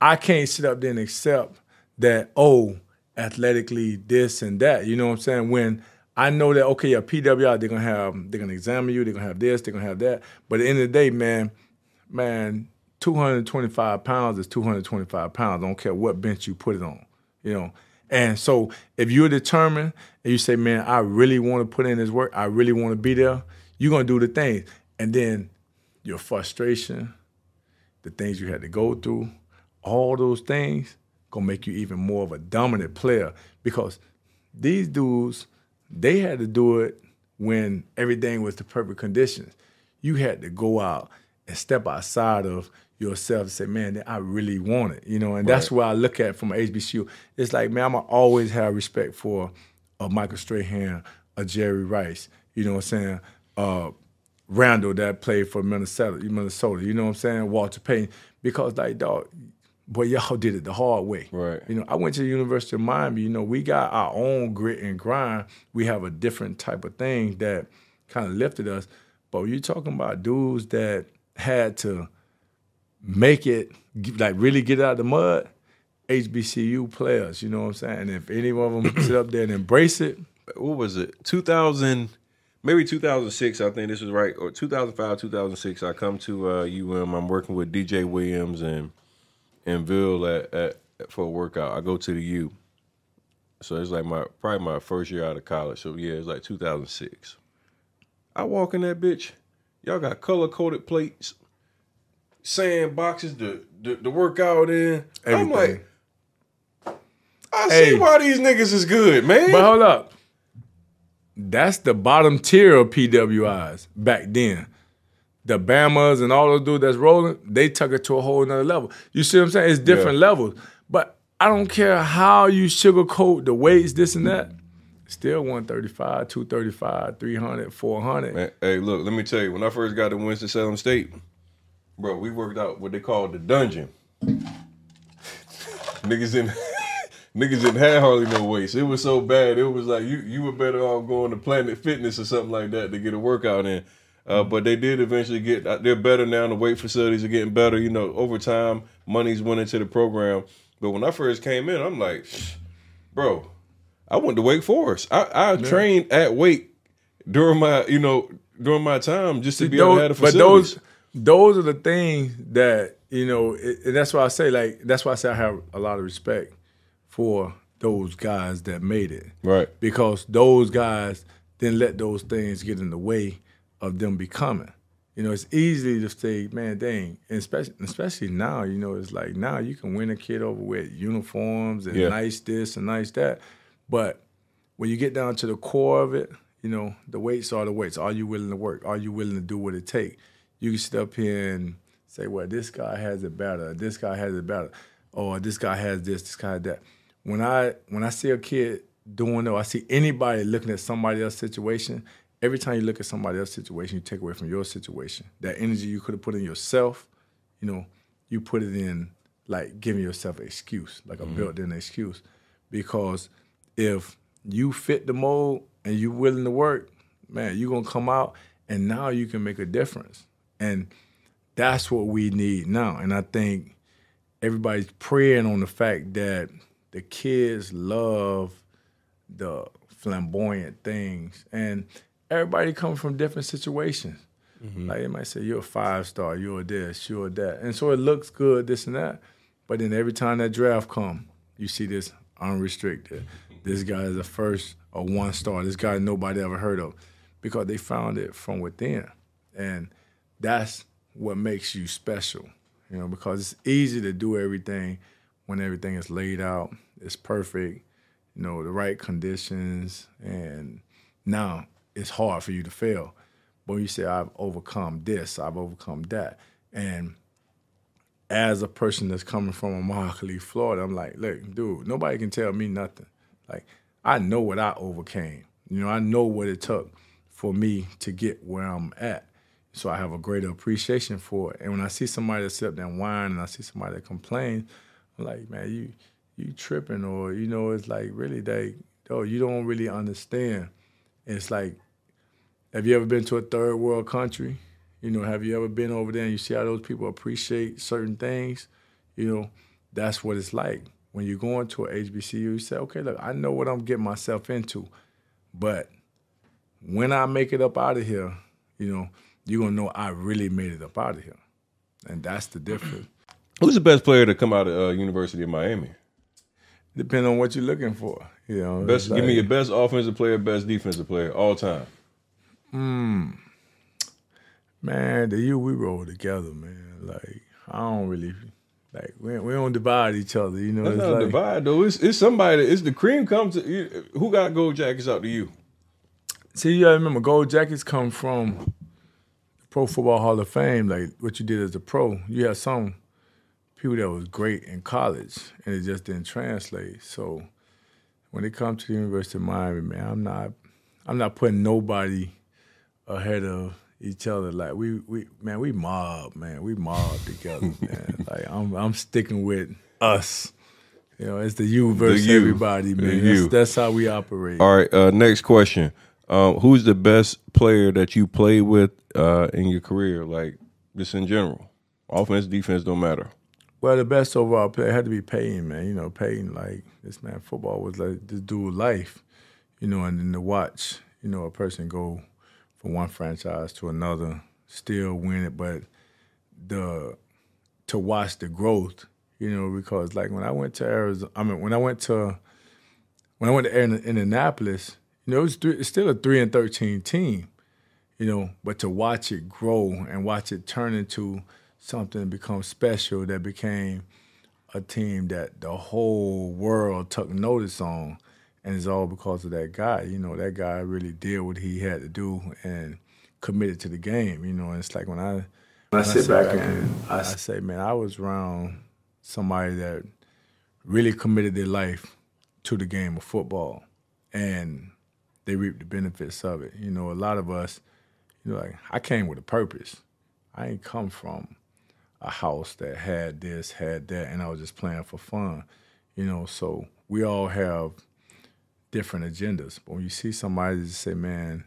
I can't sit up there and accept that, oh, athletically this and that. You know what I'm saying? When I know that okay, a PWI, they're gonna have they're gonna examine you, they're gonna have this, they're gonna have that. But at the end of the day, man, man, 225 pounds is 225 pounds. I don't care what bench you put it on. You know. And so if you're determined and you say, man, I really want to put in this work, I really want to be there, you're gonna do the things. And then your frustration, the things you had to go through, all those things gonna make you even more of a dominant player because these dudes they had to do it when everything was the perfect conditions. You had to go out and step outside of yourself and say, man, I really want it, you know, and right. that's where I look at from HBCU. It's like, man, I'm always have respect for a Michael Strahan, a Jerry Rice, you know what I'm saying, uh, Randall that played for Minnesota, Minnesota, you know what I'm saying, Walter Payton, because like, dog, boy, y'all did it the hard way. Right. You know, I went to the University of Miami. You know, we got our own grit and grind. We have a different type of thing that kind of lifted us. But you're talking about dudes that had to make it, like really get out of the mud, HBCU players. You know what I'm saying? And if any of them sit up there and embrace it, what was it? 2000, maybe 2006. I think this was right, or 2005, 2006. I come to uh, UM. I'm working with DJ Williams and in Ville at, at, for a workout. I go to the U. So it's like my probably my first year out of college. So yeah, it's like 2006. I walk in that bitch. Y'all got color coded plates, sand boxes to the, the workout in. Everything. I'm like, I hey. see why these niggas is good, man. But hold up. That's the bottom tier of PWIs back then the Bamas and all those dudes that's rolling, they took it to a whole nother level. You see what I'm saying? It's different yeah. levels. But I don't care how you sugarcoat the weights, this and that. Still 135, 235, 300, 400. Man, hey, look, let me tell you, when I first got to Winston-Salem State, bro, we worked out what they call the dungeon. niggas in [LAUGHS] niggas didn't have hardly no weights. It was so bad. It was like you you were better off going to Planet Fitness or something like that to get a workout in. Uh, but they did eventually get. Uh, they're better now. The weight facilities are getting better. You know, over time, money's went into the program. But when I first came in, I'm like, bro, I went to Wake Forest. I, I yeah. trained at Wake during my, you know, during my time just to be able to have the facilities. But those, those are the things that you know. It, that's why I say, like, that's why I say I have a lot of respect for those guys that made it. Right. Because those guys didn't let those things get in the way of them becoming. You know, it's easy to say, man, dang, and especially especially now, you know, it's like now you can win a kid over with uniforms and yeah. nice this and nice that. But when you get down to the core of it, you know, the weights are the weights. Are you willing to work? Are you willing to do what it takes? You can sit up here and say, well, this guy has it better, this guy has it better, or this guy has this, this guy has that. When I when I see a kid doing that, I see anybody looking at somebody else's situation every time you look at somebody else's situation, you take away from your situation. That energy you could have put in yourself, you know, you put it in like giving yourself an excuse, like a mm-hmm. built-in excuse. Because if you fit the mold and you're willing to work, man, you're gonna come out and now you can make a difference. And that's what we need now. And I think everybody's preying on the fact that the kids love the flamboyant things. And everybody comes from different situations. Mm-hmm. Like they might say, you're a five star, you're this, you're that. And so it looks good, this and that. But then every time that draft come, you see this unrestricted. This guy is a first or one star. This guy nobody ever heard of. Because they found it from within. And that's what makes you special. You know, because it's easy to do everything when everything is laid out, it's perfect, you know, the right conditions. And now it's hard for you to fail. But you say, I've overcome this, I've overcome that. And as a person that's coming from Immokalee, Florida, I'm like, look, dude, nobody can tell me nothing. Like, I know what I overcame. You know, I know what it took for me to get where I'm at. So I have a greater appreciation for it. And when I see somebody that sit there whine and I see somebody that complains, I'm like, man, you you tripping or, you know, it's like really they oh, you don't really understand. It's like have you ever been to a third world country? You know, have you ever been over there and you see how those people appreciate certain things? You know, that's what it's like. When you're going to a HBCU, you say, okay, look, I know what I'm getting myself into, but when I make it up out of here, you know, you're gonna know I really made it up out of here, and that's the difference. Who's the best player to come out of uh, University of Miami? Depending on what you're looking for, you know. Best, like, give me your best offensive player, best defensive player, all time. Hmm. Man, the you we roll together, man. Like I don't really like we, we don't divide each other. You know, That's it's not like, divide though. It's it's somebody. It's the cream comes to who got gold jackets out to you. See, you gotta remember, gold jackets come from Pro Football Hall of Fame. Like what you did as a pro, you had some people that was great in college, and it just didn't translate. So when it comes to the University of Miami, man, I'm not I'm not putting nobody ahead of each other. Like we we man, we mob, man. We mob together, [LAUGHS] man. Like I'm I'm sticking with us. You know, it's the you versus the you. everybody, man. That's, that's, how we operate. All right, uh, next question. Um, who's the best player that you played with uh, in your career, like just in general? Offense, defense, don't matter. Well, the best overall player had to be Peyton, man. You know, Peyton, like this man, football was like this dude life, you know, and then to watch, you know, a person go from one franchise to another, still win it, but the to watch the growth, you know, because like when I went to Arizona, I mean when I went to when I went to in Indianapolis, you know, it was three, it's still a three and thirteen team, you know, but to watch it grow and watch it turn into something become special that became a team that the whole world took notice on and it's all because of that guy. You know, that guy really did what he had to do and committed to the game. You know, and it's like when I when I, sit, back, back and, and I, I say, man, I was around somebody that really committed their life to the game of football, and they reap the benefits of it. You know, a lot of us, you know, like I came with a purpose. I ain't come from a house that had this, had that, and I was just playing for fun. You know, so we all have different agendas. But when you see somebody just say, man,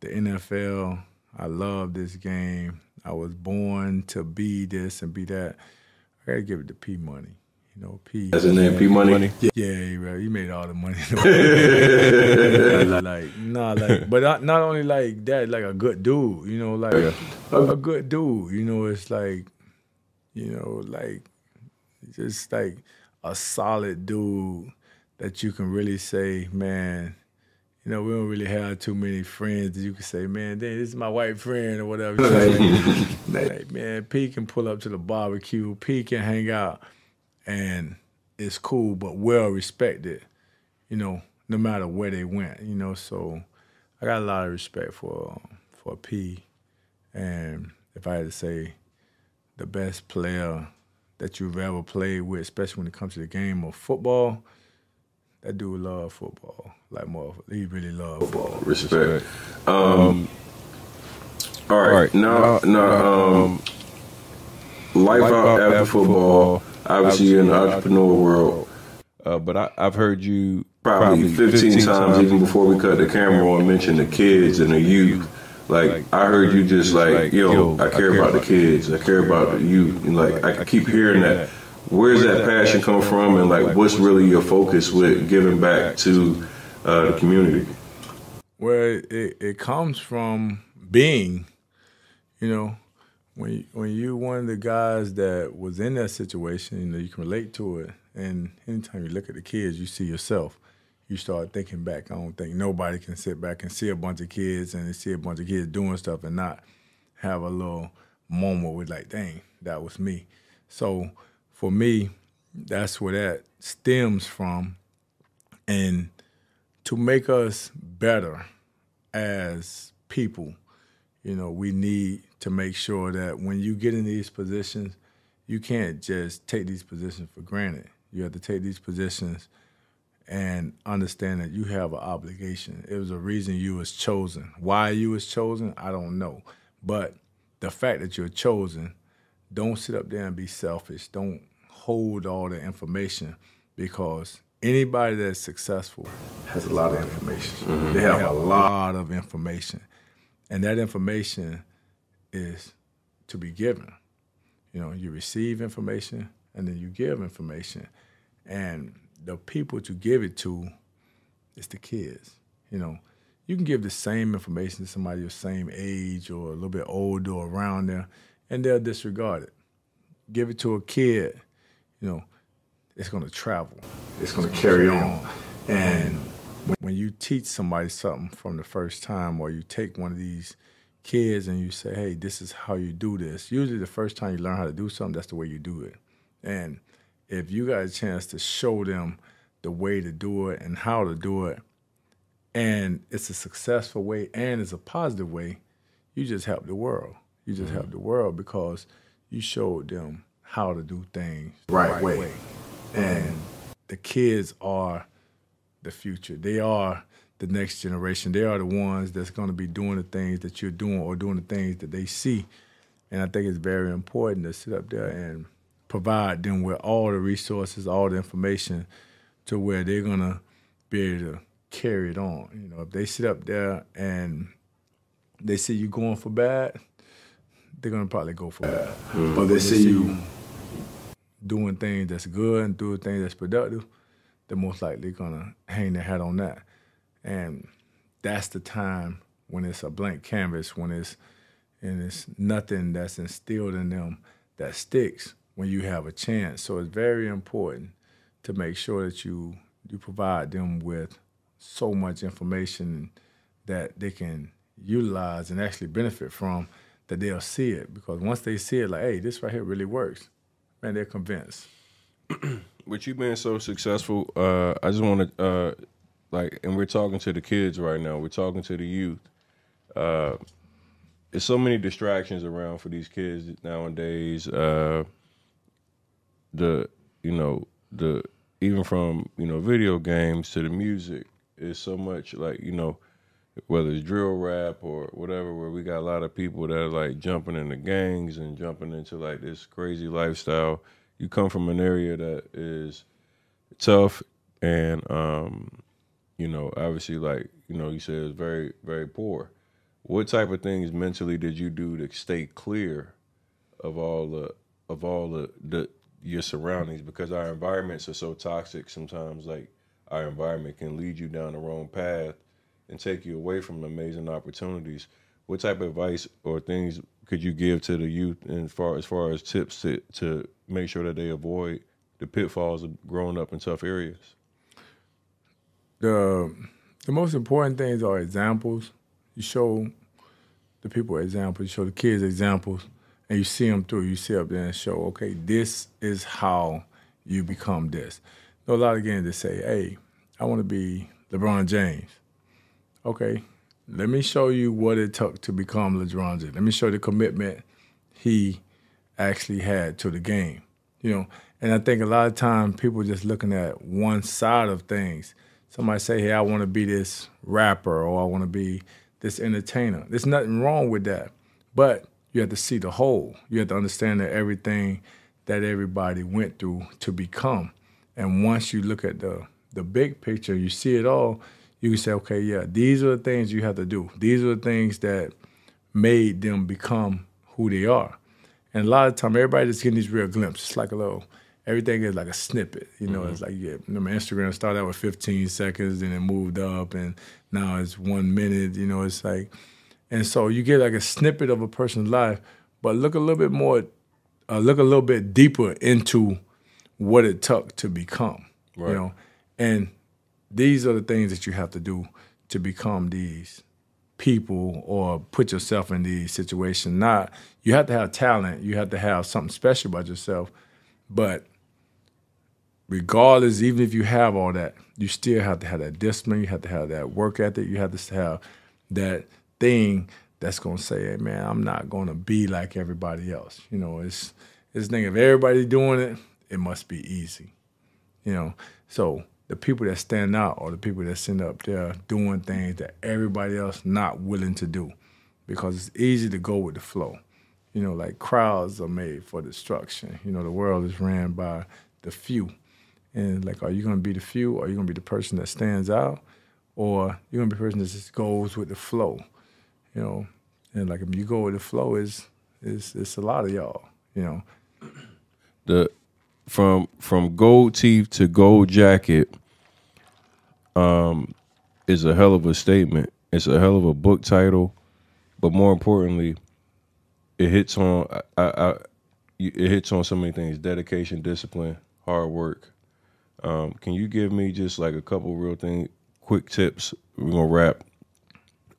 the NFL, I love this game. I was born to be this and be that. I gotta give it to P Money. You know, P. That's his name, P Money. Yeah, yeah, right. He made all the money. [LAUGHS] like, nah, like, [LAUGHS] but not, not only like that, like a good dude. You know, like yeah. a, a good dude. You know, it's like, you know, like just like a solid dude that you can really say, man, you know, we don't really have too many friends that you can say, man, this is my white friend or whatever. [LAUGHS] like, man, P can pull up to the barbecue, P can hang out, and it's cool, but well respected, you know, no matter where they went, you know. So I got a lot of respect for for P, and if I had to say the best player that you've ever played with, especially when it comes to the game of football – that dude love football. Like more, he really love football. Respect. Um, all right, all right. now, now, um, life, life out after, after football. football. Obviously, in the entrepreneur world. Uh, but I, have heard you probably, probably 15, 15 times, even before we cut the camera on, mention the kids and the youth. Like I heard you just like, yo, I care about the kids. I care about the youth. And like I keep hearing that where's that passion come from and like what's really your focus with giving back to uh, the community well it, it comes from being you know when when you one of the guys that was in that situation you know you can relate to it. And anytime you look at the kids you see yourself you start thinking back. I don't think nobody can sit back and see a bunch of kids and see a bunch of kids doing stuff and not have a little moment with like dang that was me. So for me, that's where that stems from. And to make us better as people, you know, we need to make sure that when you get in these positions, you can't just take these positions for granted. You have to take these positions and understand that you have an obligation. It was a reason you was chosen. Why you was chosen, I don't know. But the fact that you're chosen, don't sit up there and be selfish. Don't hold all the information because anybody that's successful has a lot of information. Mm-hmm. They have a lot of information. And that information is to be given. You know, you receive information and then you give information. And the people to give it to is the kids. You know, you can give the same information to somebody your same age or a little bit older or around there, and they'll disregard it. Give it to a kid, you know, it's going to travel. It's going to carry on. And when you teach somebody something from the first time, or you take one of these kids and you say, hey, this is how you do this, usually the first time you learn how to do something, that's the way you do it. And if you got a chance to show them the way to do it and how to do it, and it's a successful way and it's a positive way, you just help the world. You just mm-hmm. help the world because you showed them how to do things the right, right way. way. And the kids are the future. They are the next generation. They are the ones that's going to be doing the things that you're doing or doing the things that they see. And I think it's very important to sit up there and provide them with all the resources, all the information to where they're going to be able to carry it on. You know, if they sit up there and they see you going for bad, they're going to probably go for bad. Mm-hmm. But they, they see you doing things that's good and doing things that's productive, they're most likely gonna hang their hat on that. And that's the time when it's a blank canvas, when it's and it's nothing that's instilled in them that sticks when you have a chance. So it's very important to make sure that you you provide them with so much information that they can utilize and actually benefit from that they'll see it because once they see it like hey this right here really works man, they're convinced. [CLEARS THROAT] With you being so successful, uh, I just want to uh, like, and we're talking to the kids right now. We're talking to the youth. Uh, there's so many distractions around for these kids nowadays. Uh, the you know the even from you know video games to the music is so much like you know whether it's drill rap or whatever, where we got a lot of people that are like jumping into gangs and jumping into like this crazy lifestyle. You come from an area that is tough and um, you know, obviously like, you know, you said it's very, very poor. What type of things mentally did you do to stay clear of all the of all the, the your surroundings? Because our environments are so toxic sometimes like our environment can lead you down the wrong path and take you away from amazing opportunities. What type of advice or things could you give to the youth and far as far as tips to to make sure that they avoid the pitfalls of growing up in tough areas? The the most important things are examples. You show the people examples, you show the kids examples, and you see them through. You sit up there and show, okay, this is how you become this. There a lot of games that say, hey, I want to be LeBron James okay, let me show you what it took to become LeBron James. Let me show the commitment he actually had to the game. You know, and I think a lot of time people just looking at one side of things. Somebody say, "Hey, I want to be this rapper or I want to be this entertainer." There's nothing wrong with that, but you have to see the whole. You have to understand that everything that everybody went through to become. And once you look at the the big picture, you see it all you can say, okay, yeah, these are the things you have to do. These are the things that made them become who they are. And a lot of time, everybody just getting these real glimpses. It's like a little, everything is like a snippet. You know, mm-hmm. it's like, yeah, remember Instagram started out with 15 seconds and it moved up and now it's one minute. You know, it's like, and so you get like a snippet of a person's life, but look a little bit more, uh, look a little bit deeper into what it took to become. Right. You know, and these are the things that you have to do to become these people or put yourself in these situations. Not you have to have talent, you have to have something special about yourself, but regardless, even if you have all that, you still have to have that discipline, you have to have that work ethic, you have to have that thing that's gonna say, hey man, I'm not gonna be like everybody else. You know, it's this thing if everybody's doing it, it must be easy. You know, so the people that stand out are the people that stand up there doing things that everybody else not willing to do because it's easy to go with the flow. You know, like crowds are made for destruction. You know, the world is ran by the few. And like, are you gonna be the few or are you gonna be the person that stands out? Or you're gonna be the person that just goes with the flow. You know, And like if you go with the flow, is it's it's a lot of y'all, you know. The from from gold teeth to gold jacket um is a hell of a statement. It's a hell of a book title, but more importantly, it hits on I, I, it hits on so many things: dedication, discipline, hard work. Um, can you give me just like a couple real thing, quick tips? We're gonna wrap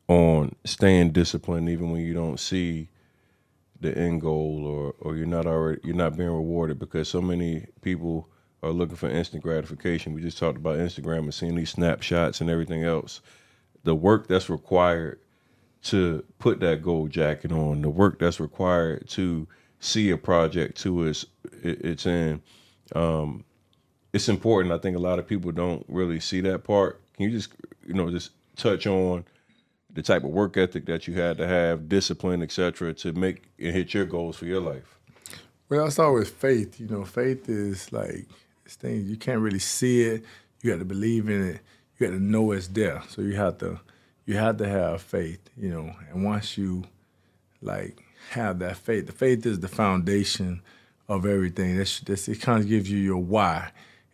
on staying disciplined even when you don't see the end goal or or you're not already you're not being rewarded because so many people are looking for instant gratification. We just talked about Instagram and seeing these snapshots and everything else. The work that's required to put that gold jacket on, the work that's required to see a project to its its end. Um, it's important. I think a lot of people don't really see that part. Can you just you know just touch on the type of work ethic that you had to have, discipline, etc., to make and hit your goals for your life? Well, I start with faith. You know, faith is like this thing you can't really see it. You got to believe in it. You got to know it's there. So you have to you have to have faith. You know, and once you like have that faith, the faith is the foundation of everything. This, this it kind of gives you your why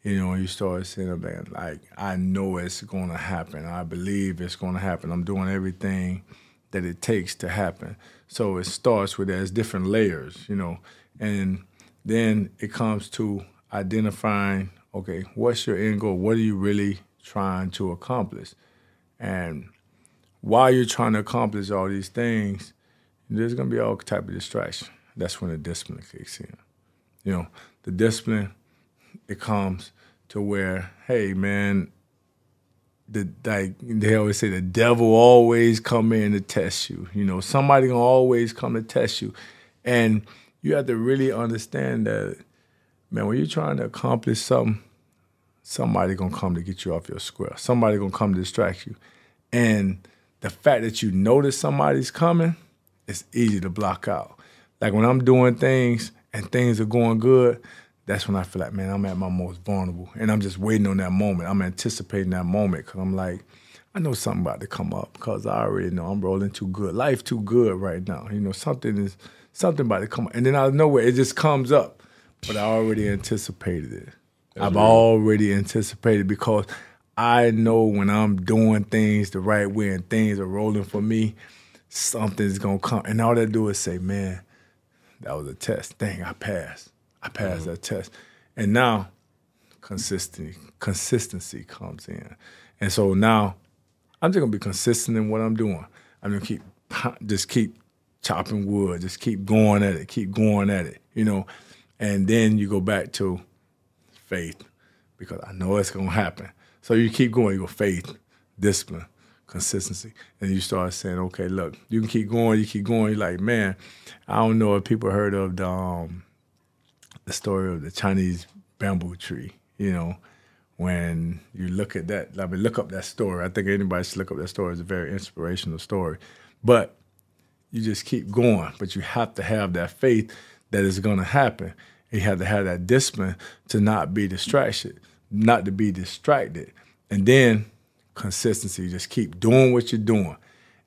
you know, you start saying, oh, man, like, I know it's going to happen. I believe it's going to happen. I'm doing everything that it takes to happen. So it starts with there's different layers, you know, and then it comes to identifying, okay, what's your end goal? What are you really trying to accomplish? And while you're trying to accomplish all these things, there's to be all type of distraction. That's when the discipline kicks in. You know, the discipline, it comes to where, hey man, the like they always say the devil always come in to test you. You know, somebody gonna always come to test you. And you have to really understand that, man, when you're trying to accomplish something, somebody gonna come to get you off your square. Somebody gonna come to distract you. And the fact that you notice somebody's coming, it's easy to block out. Like when I'm doing things and things are going good, that's when I feel like, man, I'm at my most vulnerable. And I'm just waiting on that moment. I'm anticipating that moment because I'm like, I know something about to come up because I already know I'm rolling too good. Life too good right now. You know, something is something about to come up. And then out of nowhere, it just comes up. But I already anticipated it. That's I've real. already anticipated because I know when I'm doing things the right way and things are rolling for me, something's gonna come. And all they do is say, man, that was a test. Dang, I passed. I passed mm-hmm. that test. And now consistency consistency comes in. And so now I'm just gonna be consistent in what I'm doing. I'm gonna keep just keep chopping wood, just keep going at it, keep going at it, you know. And then you go back to faith because I know it's gonna happen. So you keep going, you go faith, discipline, consistency. And you start saying, okay, look, you can keep going, you keep going. You're like, man, I don't know if people heard of the um, the story of the Chinese bamboo tree. You know, when you look at that, I mean, look up that story. I think anybody should look up that story. It's a very inspirational story. But you just keep going. But you have to have that faith that it's going to happen. You have to have that discipline to not be distracted, not to be distracted. And then consistency, just keep doing what you're doing.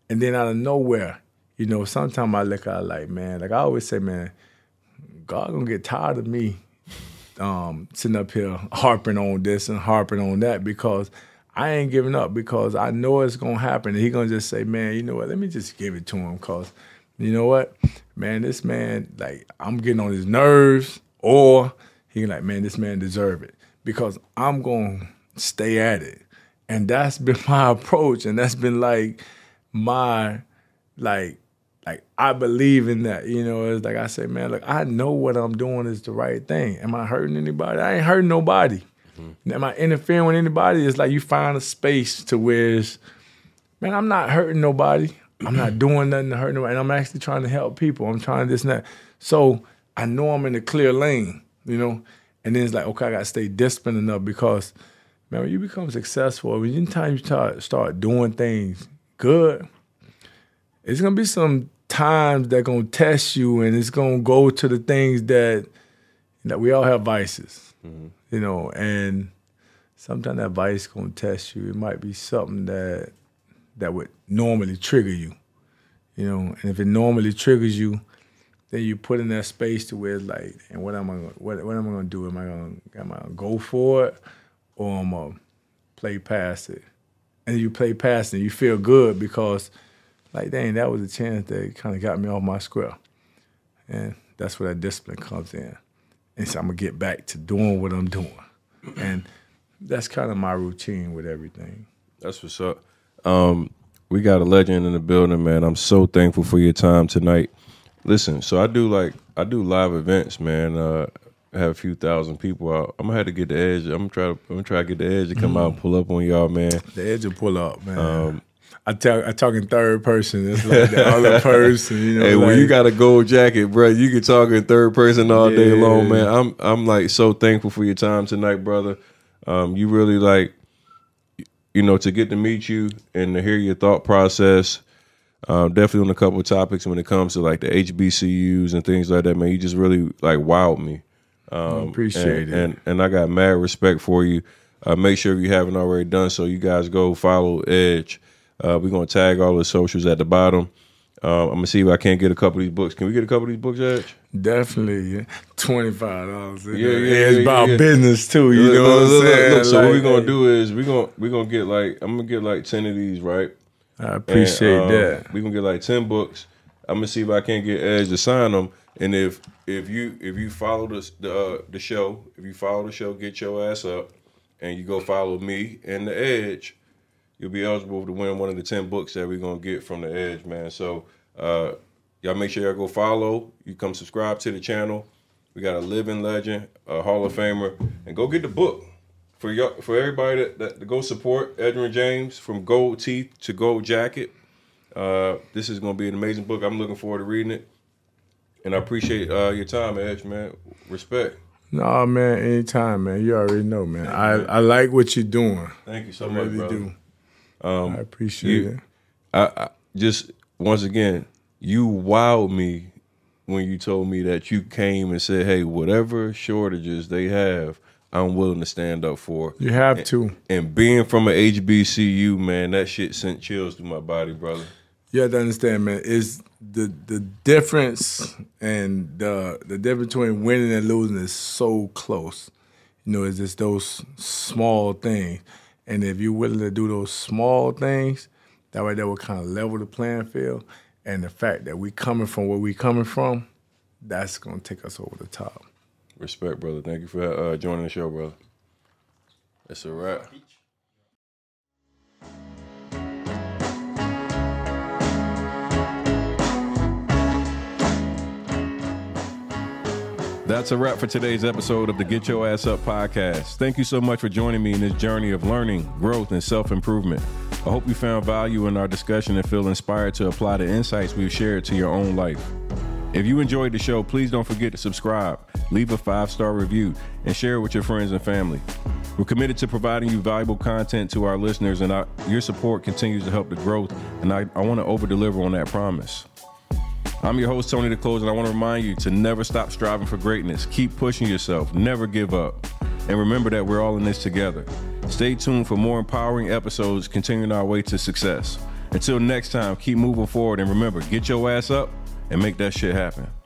And then out of nowhere, you know, sometimes I look at like, man, like I always say, man, God gonna get tired of me um, sitting up here harping on this and harping on that because I ain't giving up because I know it's gonna happen. And he gonna just say, man, you know what? Let me just give it to him because you know what, man, this man like I'm getting on his nerves, or he like, man, this man deserve it because I'm gonna stay at it, and that's been [LAUGHS] my approach, and that's been like my like like I believe in that. You know, it's like I say, man, look, I know what I'm doing is the right thing. Am I hurting anybody? I ain't hurting nobody. Mm-hmm. Am I interfering with anybody? It's like you find a space to where man, I'm not hurting nobody. I'm not [CLEARS THROAT] doing nothing to hurt nobody. And I'm actually trying to help people. I'm trying this and that. So I know I'm in a clear lane, you know? And then it's like, okay, I gotta stay disciplined enough because man, when you become successful, when you time you start start doing things good, it's gonna be some times that gonna test you, and it's gonna go to the things that know, we all have vices, mm-hmm. you know, and sometimes that vice gonna test you. It might be something that that would normally trigger you, You know, and if it normally triggers you, then you put in that space to where it's like, and what am I gonna, what, what am I gonna do? Am I gonna am I gonna go for it or am I gonna play past it? And you play past it, you feel good because like dang, that was a chance that kind of got me off my square. And that's where that discipline comes in. And so I'm gonna get back to doing what I'm doing. [CLEARS THROAT] And that's kind of my routine with everything. That's what's up. Um, we got a legend in the building, man. I'm so thankful for your time tonight. Listen, so I do like I do live events, man. Uh, I have a few thousand people out. I'm gonna have to get the edge. I'm gonna try to I'm gonna try to get the edge to come mm. out and pull up on y'all, man. The edge will pull up, man. Um, I talk I talk in third person. It's like the other [LAUGHS] person, you know. Hey, like, when you got a gold jacket, bro, you can talk in third person all yeah. day long, man. I'm I'm like so thankful for your time tonight, brother. Um, you really like, you know, to get to meet you and to hear your thought process. Um, definitely on a couple of topics when it comes to like the HBCUs and things like that, man. You just really like wowed me. Um, appreciate and, it. And and I got mad respect for you. Uh, make sure if you haven't already done so, you guys go follow Edge. Uh, we're gonna tag all the socials at the bottom. Uh, I'm gonna see if I can't get a couple of these books. Can we get a couple of these books, Edge? Definitely, yeah. twenty five dollars. Yeah, yeah, yeah, It's about yeah. business too. You look, know look, what I'm saying? Look, so like, what we're gonna do is we're gonna we're gonna get like I'm gonna get like ten of these, right? I appreciate and, um, that. We're gonna get like ten books. I'm gonna see if I can't get Edge to sign them. And if if you if you follow the the, uh, the show, if you follow the show, get your ass up, and you go follow me and the Edge you'll be eligible to win one of the 10 books that we're going to get from the Edge, man. So, uh, y'all make sure y'all go follow. You come subscribe to the channel. We got a living legend, a Hall of Famer, and go get the book for y'all, for everybody that, that to go support Edgerrin James from Gold Teeth to Gold Jacket. Uh, this is going to be an amazing book. I'm looking forward to reading it, and I appreciate uh, your time, Edge, man. Respect. No, man, anytime, man. You already know, man. I, I like what you're doing. Thank you so I much, really brother. do. Um, I appreciate you, it. I, I just once again, you wowed me when you told me that you came and said, "Hey, whatever shortages they have, I'm willing to stand up for." You have and, to. And being from an HBCU, man, that shit sent chills through my body, brother. You have to understand, man. Is the the difference and the the difference between winning and losing is so close. You know, it's just those small things. And if you're willing to do those small things, that way that will kind of level the playing field. And the fact that we coming from where we coming from, that's gonna take us over the top. Respect, brother. Thank you for uh, joining the show, brother. That's a wrap. That's a wrap for today's episode of the Get Your Ass Up podcast. Thank you so much for joining me in this journey of learning, growth, and self improvement. I hope you found value in our discussion and feel inspired to apply the insights we've shared to your own life. If you enjoyed the show, please don't forget to subscribe, leave a five star review, and share it with your friends and family. We're committed to providing you valuable content to our listeners, and our, your support continues to help the growth, and I, I want to over deliver on that promise. I'm your host, Tony the Closer, and I want to remind you to never stop striving for greatness. Keep pushing yourself, never give up. And remember that we're all in this together. Stay tuned for more empowering episodes continuing our way to success. Until next time, keep moving forward and remember, get your ass up and make that shit happen.